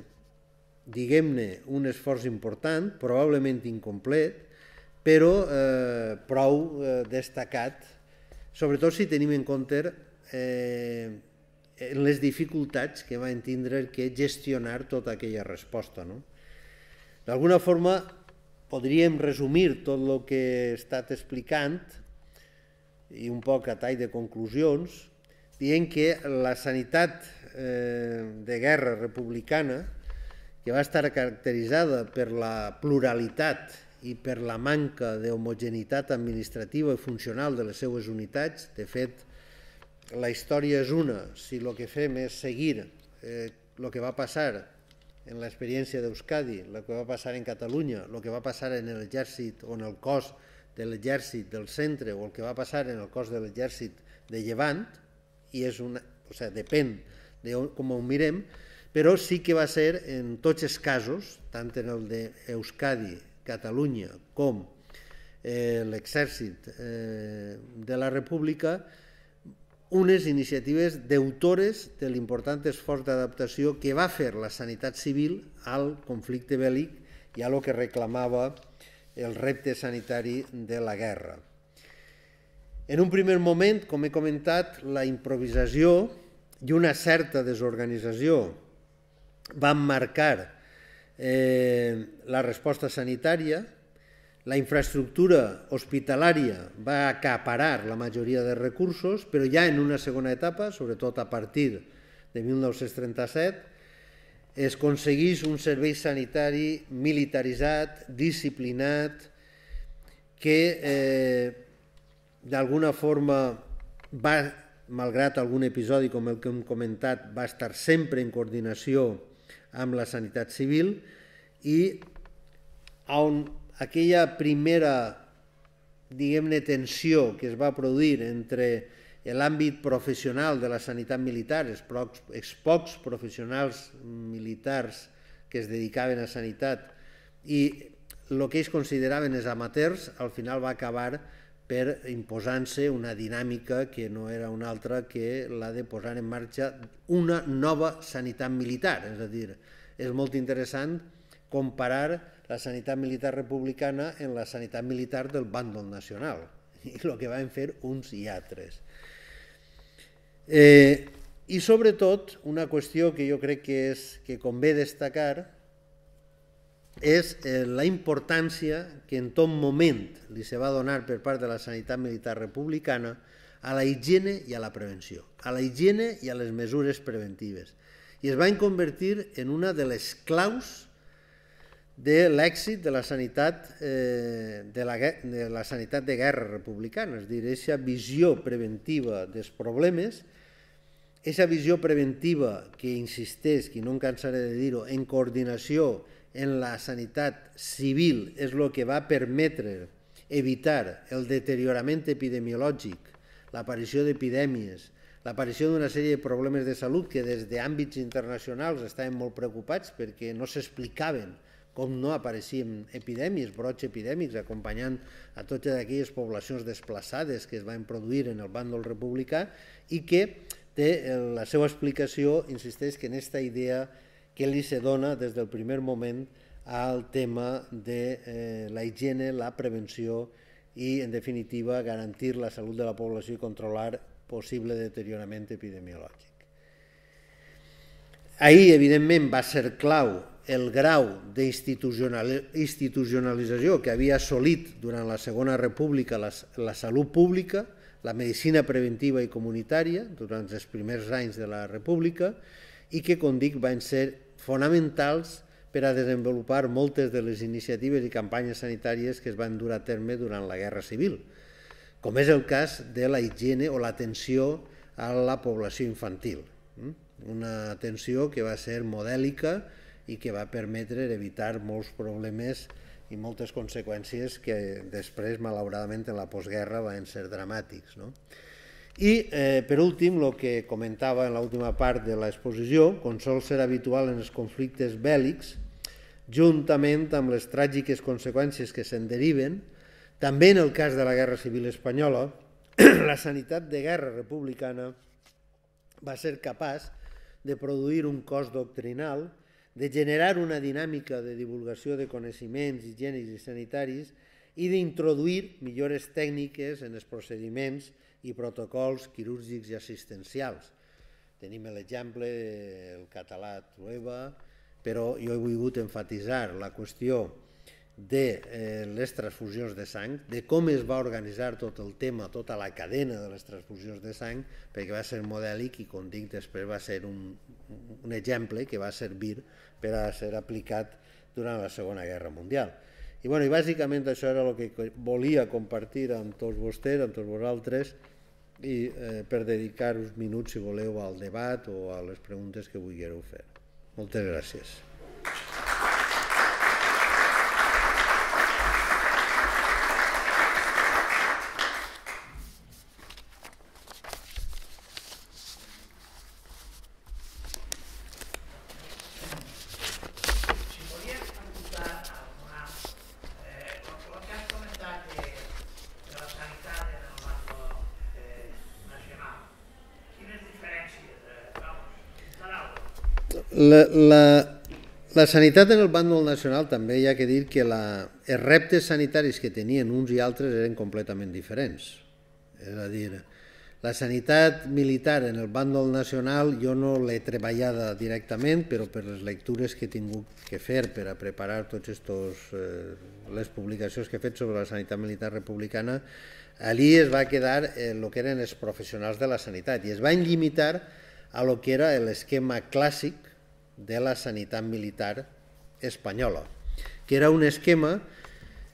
diguem-ne, un esforç important, probablement incomplet, però eh, prou eh, destacat, sobretot si tenim en compte eh, les dificultats que va entendre que gestionar tota aquella resposta. No? D'alguna forma, podríem resumir tot el que he estat explicant i un poc a tall de conclusions, dient que la sanitat eh, de guerra republicana, que va estar caracteritzada per la pluralitat i per la manca d'homogenitat administrativa i funcional de les seues unitats, de fet, la història és una, si el que fem és seguir eh, el que va passar en l'experiència d'Euskadi, el que va passar en Catalunya, el que va passar en l'exèrcit o en el cos de l'exèrcit del centre o el que va passar en el cos de l'exèrcit de Llevant, i és una, o sigui, depèn de on, com ho mirem, però sí que va ser en tots els casos, tant en el d'Euskadi, Catalunya, com eh, l'exèrcit eh, de la República, unes iniciatives deutores de l'important esforç d'adaptació que va fer la sanitat civil al conflicte bèl·lic i a lo que reclamava el repte sanitari de la guerra. En un primer moment, com he comentat, la improvisació i una certa desorganització van marcar eh, la resposta sanitària, la infraestructura hospitalària va acaparar la majoria de recursos, però ja en una segona etapa, sobretot a partir de 1937, es aconseguís un servei sanitari militaritzat, disciplinat, que eh, d'alguna forma va, malgrat algun episodi com el que hem comentat, va estar sempre en coordinació amb la sanitat civil i on aquella primera diguem-ne tensió que es va produir entre l'àmbit professional de la sanitat militar, els pocs, els pocs professionals militars que es dedicaven a sanitat i el que ells consideraven els amateurs, al final va acabar per imposant-se una dinàmica que no era una altra que la de posar en marxa una nova sanitat militar. És a dir, és molt interessant comparar la sanitat militar republicana en la sanitat militar del bàndol nacional i el que van fer uns i altres. Eh, I sobretot, una qüestió que jo crec que, és, que convé destacar és eh, la importància que en tot moment li se va donar per part de la sanitat militar republicana a la higiene i a la prevenció, a la higiene i a les mesures preventives. I es van convertir en una de les claus de l'èxit de la sanitat eh, de, la, de la sanitat de guerra republicana, és a dir, aquesta visió preventiva dels problemes, aquesta visió preventiva que insisteix, que no em cansaré de dir-ho, en coordinació en la sanitat civil és el que va permetre evitar el deteriorament epidemiològic, l'aparició d'epidèmies, l'aparició d'una sèrie de problemes de salut que des d'àmbits internacionals estaven molt preocupats perquè no s'explicaven com no apareixien epidèmies, brots epidèmics, acompanyant a totes aquelles poblacions desplaçades que es van produir en el bàndol republicà i que té la seva explicació, insisteix, que en aquesta idea que li se dona des del primer moment al tema de eh, la higiene, la prevenció i, en definitiva, garantir la salut de la població i controlar possible deteriorament epidemiològic. Ahir, evidentment, va ser clau el grau d'institucionalització que havia assolit durant la Segona República la, la salut pública, la medicina preventiva i comunitària durant els primers anys de la República i que, com dic, van ser fonamentals per a desenvolupar moltes de les iniciatives i campanyes sanitàries que es van dur a terme durant la Guerra Civil, com és el cas de la higiene o l'atenció a la població infantil. Mm? una atenció que va ser modèlica i que va permetre evitar molts problemes i moltes conseqüències que després, malauradament, en la postguerra van ser dramàtics. No? I, eh, per últim, el que comentava en l'última part de l'exposició, com sol ser habitual en els conflictes bèl·lics, juntament amb les tràgiques conseqüències que se'n deriven, també en el cas de la Guerra Civil Espanyola, la sanitat de guerra republicana va ser capaç de produir un cos doctrinal, de generar una dinàmica de divulgació de coneixements higiènics i sanitaris i d'introduir millores tècniques en els procediments i protocols quirúrgics i assistencials. Tenim l'exemple del català Trueba, però jo he volgut enfatitzar la qüestió de eh, les transfusions de sang, de com es va organitzar tot el tema, tota la cadena de les transfusions de sang, perquè va ser modèlic i, com dic, després va ser un, un exemple que va servir per a ser aplicat durant la Segona Guerra Mundial. I, bueno, i bàsicament això era el que volia compartir amb tots vostès, amb tots vosaltres, i eh, per dedicar uns minuts, si voleu, al debat o a les preguntes que vulgueu fer. Moltes gràcies. La, la, la sanitat en el bàndol nacional també hi ha que dir que la, els reptes sanitaris que tenien uns i altres eren completament diferents. És a dir, la sanitat militar en el bàndol nacional jo no l'he treballada directament, però per les lectures que he tingut que fer per a preparar tots estos, eh, les publicacions que he fet sobre la sanitat militar republicana, allí es va quedar el que eren els professionals de la sanitat i es van limitar a lo que era l'esquema clàssic de la sanitat militar espanyola, que era un esquema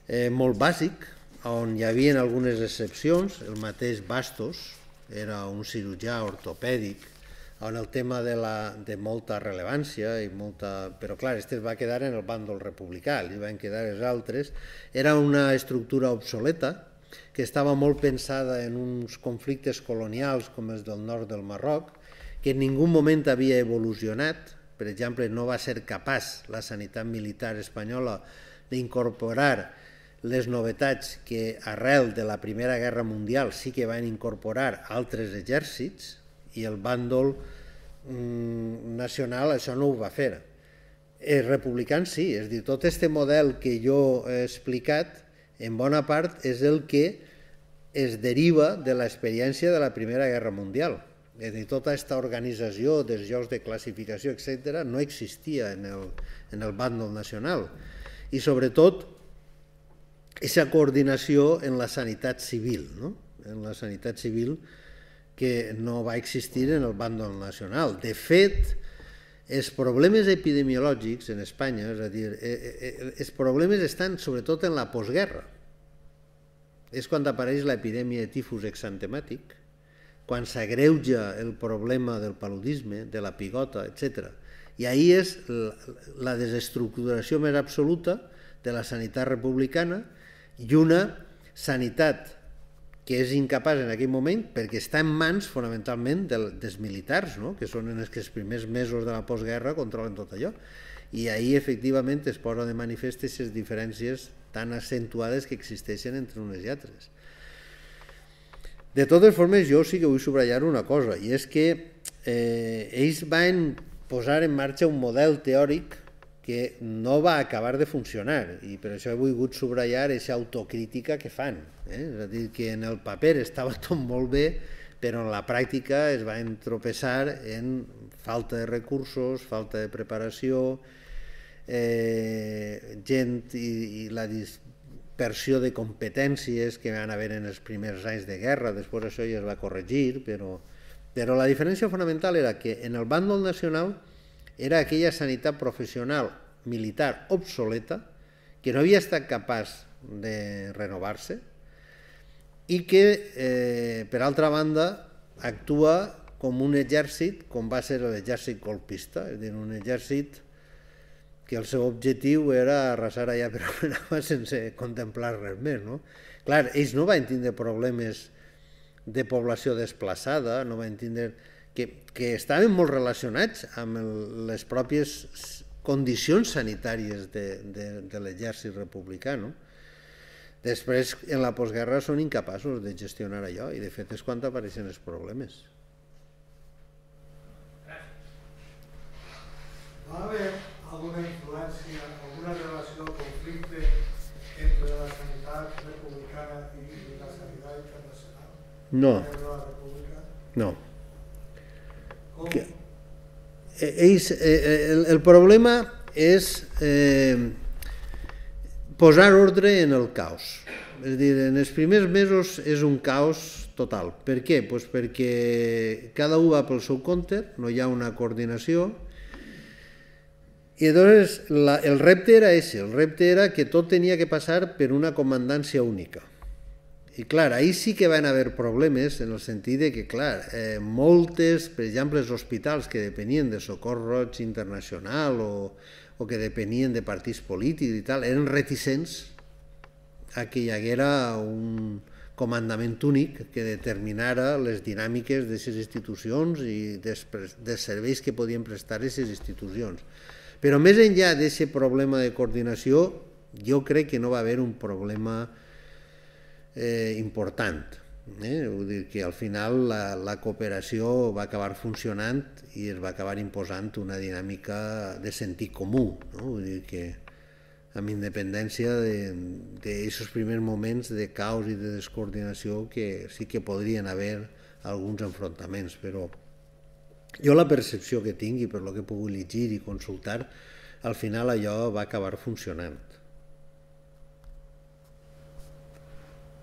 eh, molt bàsic, on hi havia algunes excepcions, el mateix Bastos era un cirurgià ortopèdic, on el tema de, la, de molta rellevància, i molta, però clar, este es va quedar en el bàndol republicà, i van quedar els altres. Era una estructura obsoleta, que estava molt pensada en uns conflictes colonials com els del nord del Marroc, que en ningú moment havia evolucionat, per exemple, no va ser capaç la sanitat militar espanyola d'incorporar les novetats que arrel de la Primera Guerra Mundial sí que van incorporar altres exèrcits i el bàndol mm, nacional això no ho va fer. Els republicans sí, és dir, tot aquest model que jo he explicat en bona part és el que es deriva de l'experiència de la Primera Guerra Mundial dir, tota aquesta organització dels llocs de classificació, etc., no existia en el, en el bàndol nacional. I sobretot, aquesta coordinació en la sanitat civil, no? en la sanitat civil que no va existir en el bàndol nacional. De fet, els problemes epidemiològics en Espanya, és a dir, eh, eh, eh, els problemes estan sobretot en la postguerra. És quan apareix l'epidèmia de tifus exantemàtic, quan s'agreuja el problema del paludisme, de la pigota, etc. I ahir és la, desestructuració més absoluta de la sanitat republicana i una sanitat que és incapaç en aquell moment perquè està en mans fonamentalment del, dels militars, no? que són en els que els primers mesos de la postguerra controlen tot allò. I ahir efectivament es posa de manifest aquestes diferències tan accentuades que existeixen entre unes i altres. De totes formes, jo sí que vull subratllar una cosa, i és que eh, ells van posar en marxa un model teòric que no va acabar de funcionar i per això he volgut subratllar aquesta autocrítica que fan. Eh? És a dir, que en el paper estava tot molt bé, però en la pràctica es va entropeçar en falta de recursos, falta de preparació, eh, gent i, i la dispersió de competències que van haver en els primers anys de guerra, després això ja es va corregir, però, però la diferència fonamental era que en el bàndol nacional era aquella sanitat professional militar obsoleta que no havia estat capaç de renovar-se i que, eh, per altra banda, actua com un exèrcit, com va ser l'exèrcit colpista, és a dir, un exèrcit que el seu objectiu era arrasar allà per on anava sense contemplar res més. No? Clar, ells no van tindre problemes de població desplaçada, no van tindre que, que estaven molt relacionats amb el, les pròpies condicions sanitàries de, de, de l'exèrcit republicà. No? Després, en la postguerra, són incapaços de gestionar allò i, de fet, és quan apareixen els problemes. Va haver alguna influència, alguna relació o conflicte entre la sanitat republicana i la sanitat internacional? No. No que, eh, ells, eh, eh, el, el problema és eh, posar ordre en el caos. És a dir, en els primers mesos és un caos total. Per què? Pues perquè cada un va pel seu compte, no hi ha una coordinació, i llavors la, el repte era ese, el repte era que tot tenia que passar per una comandància única. I clar, ahir sí que van haver problemes en el sentit de que, clar, eh, moltes, per exemple, els hospitals que depenien de Socor Roig Internacional o, o que depenien de partits polítics i tal, eren reticents a que hi haguera un comandament únic que determinara les dinàmiques d'aquestes institucions i dels, dels serveis que podien prestar aquestes institucions. Però més enllà d'aquest problema de coordinació, jo crec que no va haver un problema eh, important. Eh? Vull dir que al final la, la cooperació va acabar funcionant i es va acabar imposant una dinàmica de sentit comú. No? Vull dir que amb independència d'aquests primers moments de caos i de descoordinació que sí que podrien haver alguns enfrontaments, però jo la percepció que tinc i per lo que he pogut llegir i consultar, al final allò va acabar funcionant.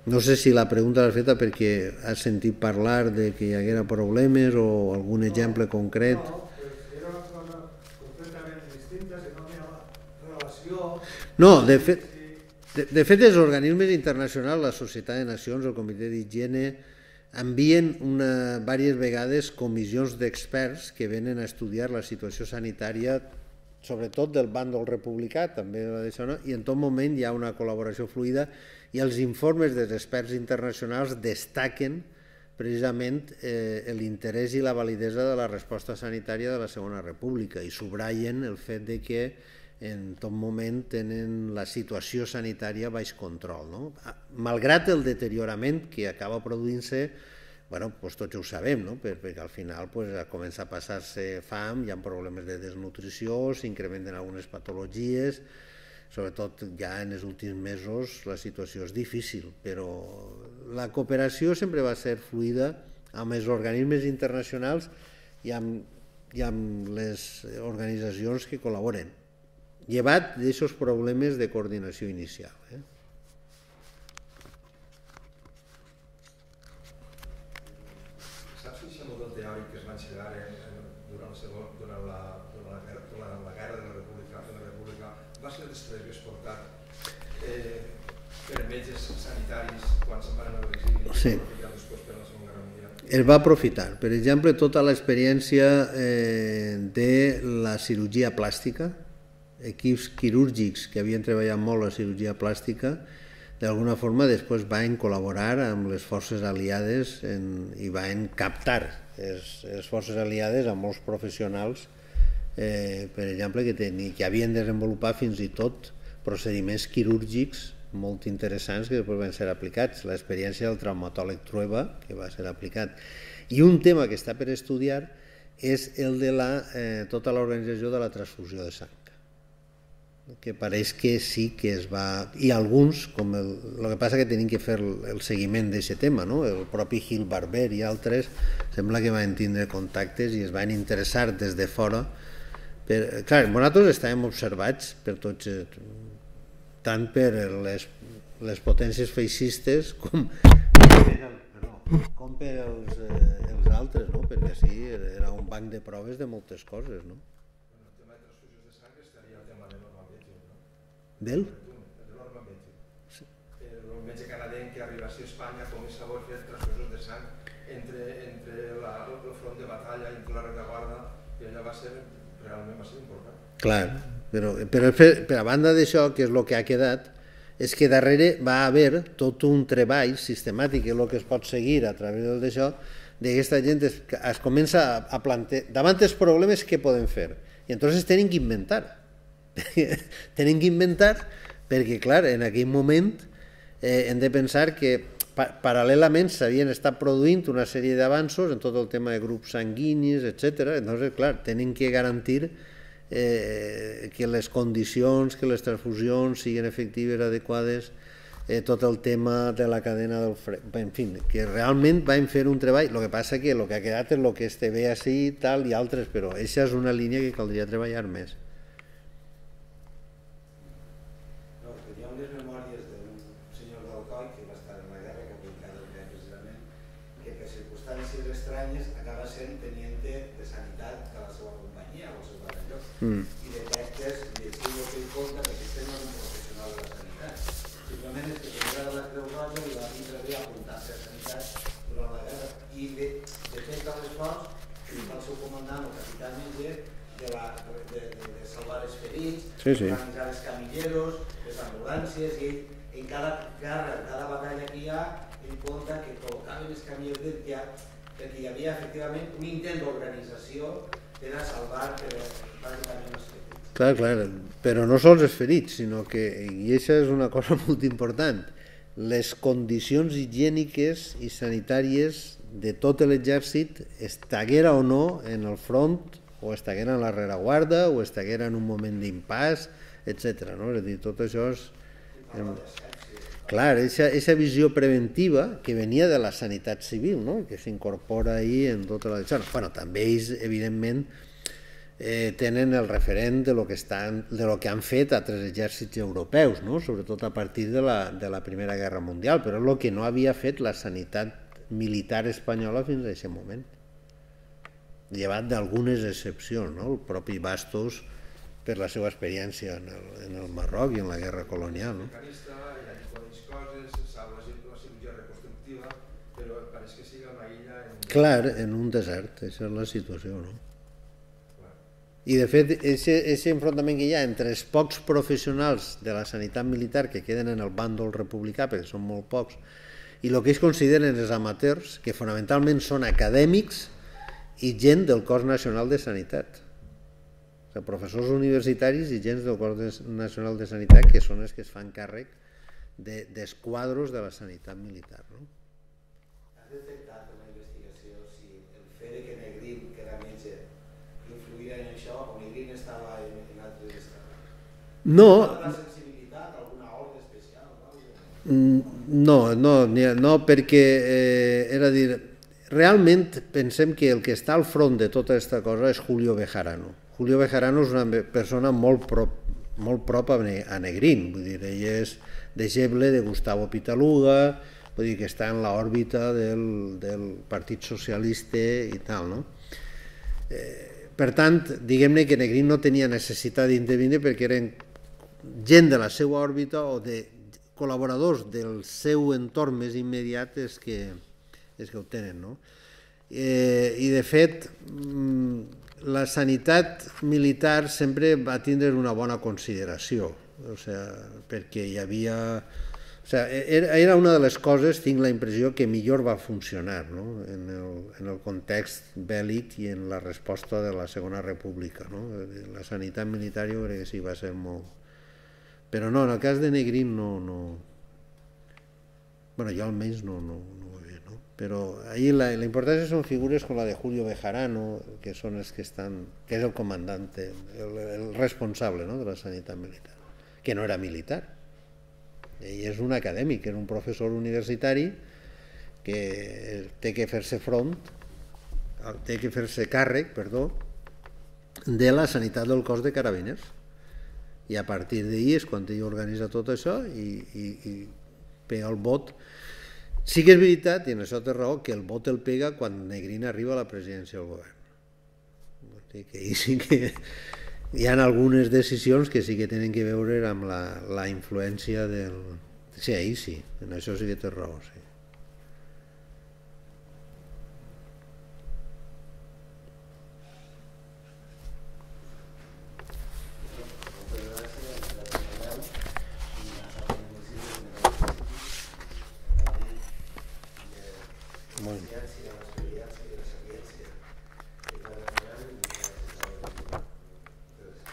No sé si la pregunta l'has feta perquè has sentit parlar de que hi haguera problemes o algun exemple concret. No, cosa completament distinta, si no hi ha relació... No, de fet, de, de fet els organismes internacionals, la Societat de Nacions, el Comitè d'Higiene, envien una, diverses vegades comissions d'experts que venen a estudiar la situació sanitària sobretot del bàndol republicà, també d'això, no? i en tot moment hi ha una col·laboració fluida i els informes dels experts internacionals destaquen precisament eh, l'interès i la validesa de la resposta sanitària de la Segona República i subratllen el fet de que en tot moment tenen la situació sanitària baix control. No? Malgrat el deteriorament que acaba produint-se, bueno, pues tots ho sabem, no? perquè al final pues, comença a passar-se fam, hi ha problemes de desnutrició, s'incrementen algunes patologies, sobretot ja en els últims mesos la situació és difícil, però la cooperació sempre va ser fluida amb els organismes internacionals i amb, i amb les organitzacions que col·laboren, llevat d'aquests problemes de coordinació inicial. Eh? Saps si aquest model teòric que es va engegar durant, la, durant, la, durant, la, guerra, durant la guerra de la República, de la República va ser després exportat eh, per metges sanitaris quan se'n van anar a l'exili sí. després per la Segona Guerra Mundial. Es va aprofitar, per exemple, tota l'experiència eh, de la cirurgia plàstica, equips quirúrgics que havien treballat molt la cirurgia plàstica, d'alguna forma després van col·laborar amb les forces aliades en, i van captar les, les forces aliades amb molts professionals eh, per exemple, que, teni, que havien desenvolupat fins i tot procediments quirúrgics molt interessants que després van ser aplicats. L'experiència del traumatòleg Trueba, que va ser aplicat. I un tema que està per estudiar és el de la, eh, tota l'organització de la transfusió de sang. Que pareix que sí que es va... I alguns, com el, el que passa que tenim que fer el, el seguiment d'aquest tema, no? el propi Gil Barber i altres, sembla que van tindre contactes i es van interessar des de fora. Per, clar, nosaltres estàvem observats per tots, eh, tant per les, les potències feixistes com, com per els, eh, els altres, no? perquè sí, era un banc de proves de moltes coses. No? Del? El metge canadenc que arriba a Espanya comença a fer transfusions de sang entre, entre la, el front de batalla, entre la retaguarda, i allò va ser, realment va ser important. Clar, però, però per, a banda d'això, que és el que ha quedat, és que darrere va haver tot un treball sistemàtic, que és el que es pot seguir a través d'això, d'aquesta gent es, es comença a, plantejar, davant els problemes, què poden fer? I entonces tenen que inventar tenen que inventar perquè, clar, en aquell moment eh, hem de pensar que pa paral·lelament s'havien estat produint una sèrie d'avanços en tot el tema de grups sanguinis, etc. Entonces, clar, tenen que garantir eh, que les condicions, que les transfusions siguin efectives, adequades, eh, tot el tema de la cadena del fre... En fi, que realment vam fer un treball, el que passa que el que ha quedat és el que este ve així tal i altres, però aquesta és una línia que caldria treballar més. Mm. i detectes, llegiu el que hi compta, perquè este no és un professional de la sanitat. Simplement és que tenia la Creu Roja i va bé a apuntar-se sanitat durant la guerra i de, detecta l'esforç que fa el seu comandant, el capità Menger, de, la, de, de, de salvar els ferits, sí, sí. organitzar els camilleros, les ambulàncies, i ell, en cada guerra, en cada batalla que hi ha, ell compta que col·locaven els camilleros ja, perquè hi havia efectivament un intent d'organització era salvar que bàsicament els ferits. Clar, clar, però no sols els ferits, sinó que, i això és una cosa molt important, les condicions higièniques i sanitàries de tot l'exèrcit estaguera o no en el front o estaguera en la rereguarda o estaguera en un moment d'impàs, etc. No? És a dir, tot això és... Clar, aquesta visió preventiva que venia de la sanitat civil, no? que s'incorpora ahí en tota la... Bueno, també ells, evidentment, eh, tenen el referent de lo, que estan, de lo que han fet altres exèrcits europeus, no? sobretot a partir de la, de la Primera Guerra Mundial, però és el que no havia fet la sanitat militar espanyola fins a aquest moment. Llevat d'algunes excepcions, no? el propi Bastos per la seva experiència en el, en el Marroc i en la guerra colonial. No? Clar, en un desert, aquesta és la situació, no? I de fet, aquest enfrontament que hi ha entre els pocs professionals de la sanitat militar que queden en el bàndol republicà, perquè són molt pocs, i el que ells consideren els amateurs, que fonamentalment són acadèmics i gent del cos nacional de sanitat. O sigui, professors universitaris i gent del cos nacional de sanitat que són els que es fan càrrec de, de la sanitat militar. No? Has detectat en la investigació si el fet de que Negrín, que era metge, influïa en això o Negrín estava en, en altres estats? No. Ordre especial? No, no, no perquè eh, era dir, realment pensem que el que està al front de tota aquesta cosa és Julio Bejarano. Julio Bejarano és una persona molt prop, molt prop a Negrín, vull dir, ell és deixeble de Gustavo Pitaluga, vull dir que està en l'òrbita del, del Partit Socialista i tal, no? Eh, per tant, diguem-ne que Negrín no tenia necessitat d'intervenir perquè eren gent de la seva òrbita o de col·laboradors del seu entorn més immediat és que, és que ho tenen, no? Eh, I de fet, mm, la sanitat militar sempre va tindre una bona consideració, o sea, perquè hi havia... O sea, era una de les coses, tinc la impressió, que millor va funcionar no? en, el, en el context bèl·lic i en la resposta de la Segona República. No? La sanitat militar jo crec que sí va ser molt... Però no, en el cas de Negrín no... no... bueno, jo almenys no, no, no ho vist, no? Però ahí la, la importància són figures com la de Julio Bejarano, que són els que estan, que és el comandante, el, el responsable no? de la sanitat militar. que no era militar. Ell és un acadèmic, és un professor universitari que té que fer-se front, té que fer-se càrrec, perdó, de la sanitat del cos de carabiners. I a partir d'ahir és quan ell organitza tot això i, i, i pega el vot. Sí que és veritat, i en això té raó, que el vot el pega quan Negrín arriba a la presidència del govern. Que ahir sí que hi ha algunes decisions que sí que tenen que veure amb la, la influència del... Sí, ahir sí, en això sí que té raó, sí. Molt bé.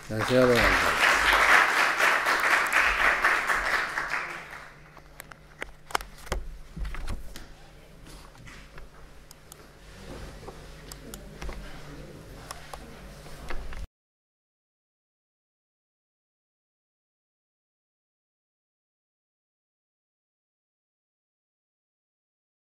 Gràcies a vosaltres.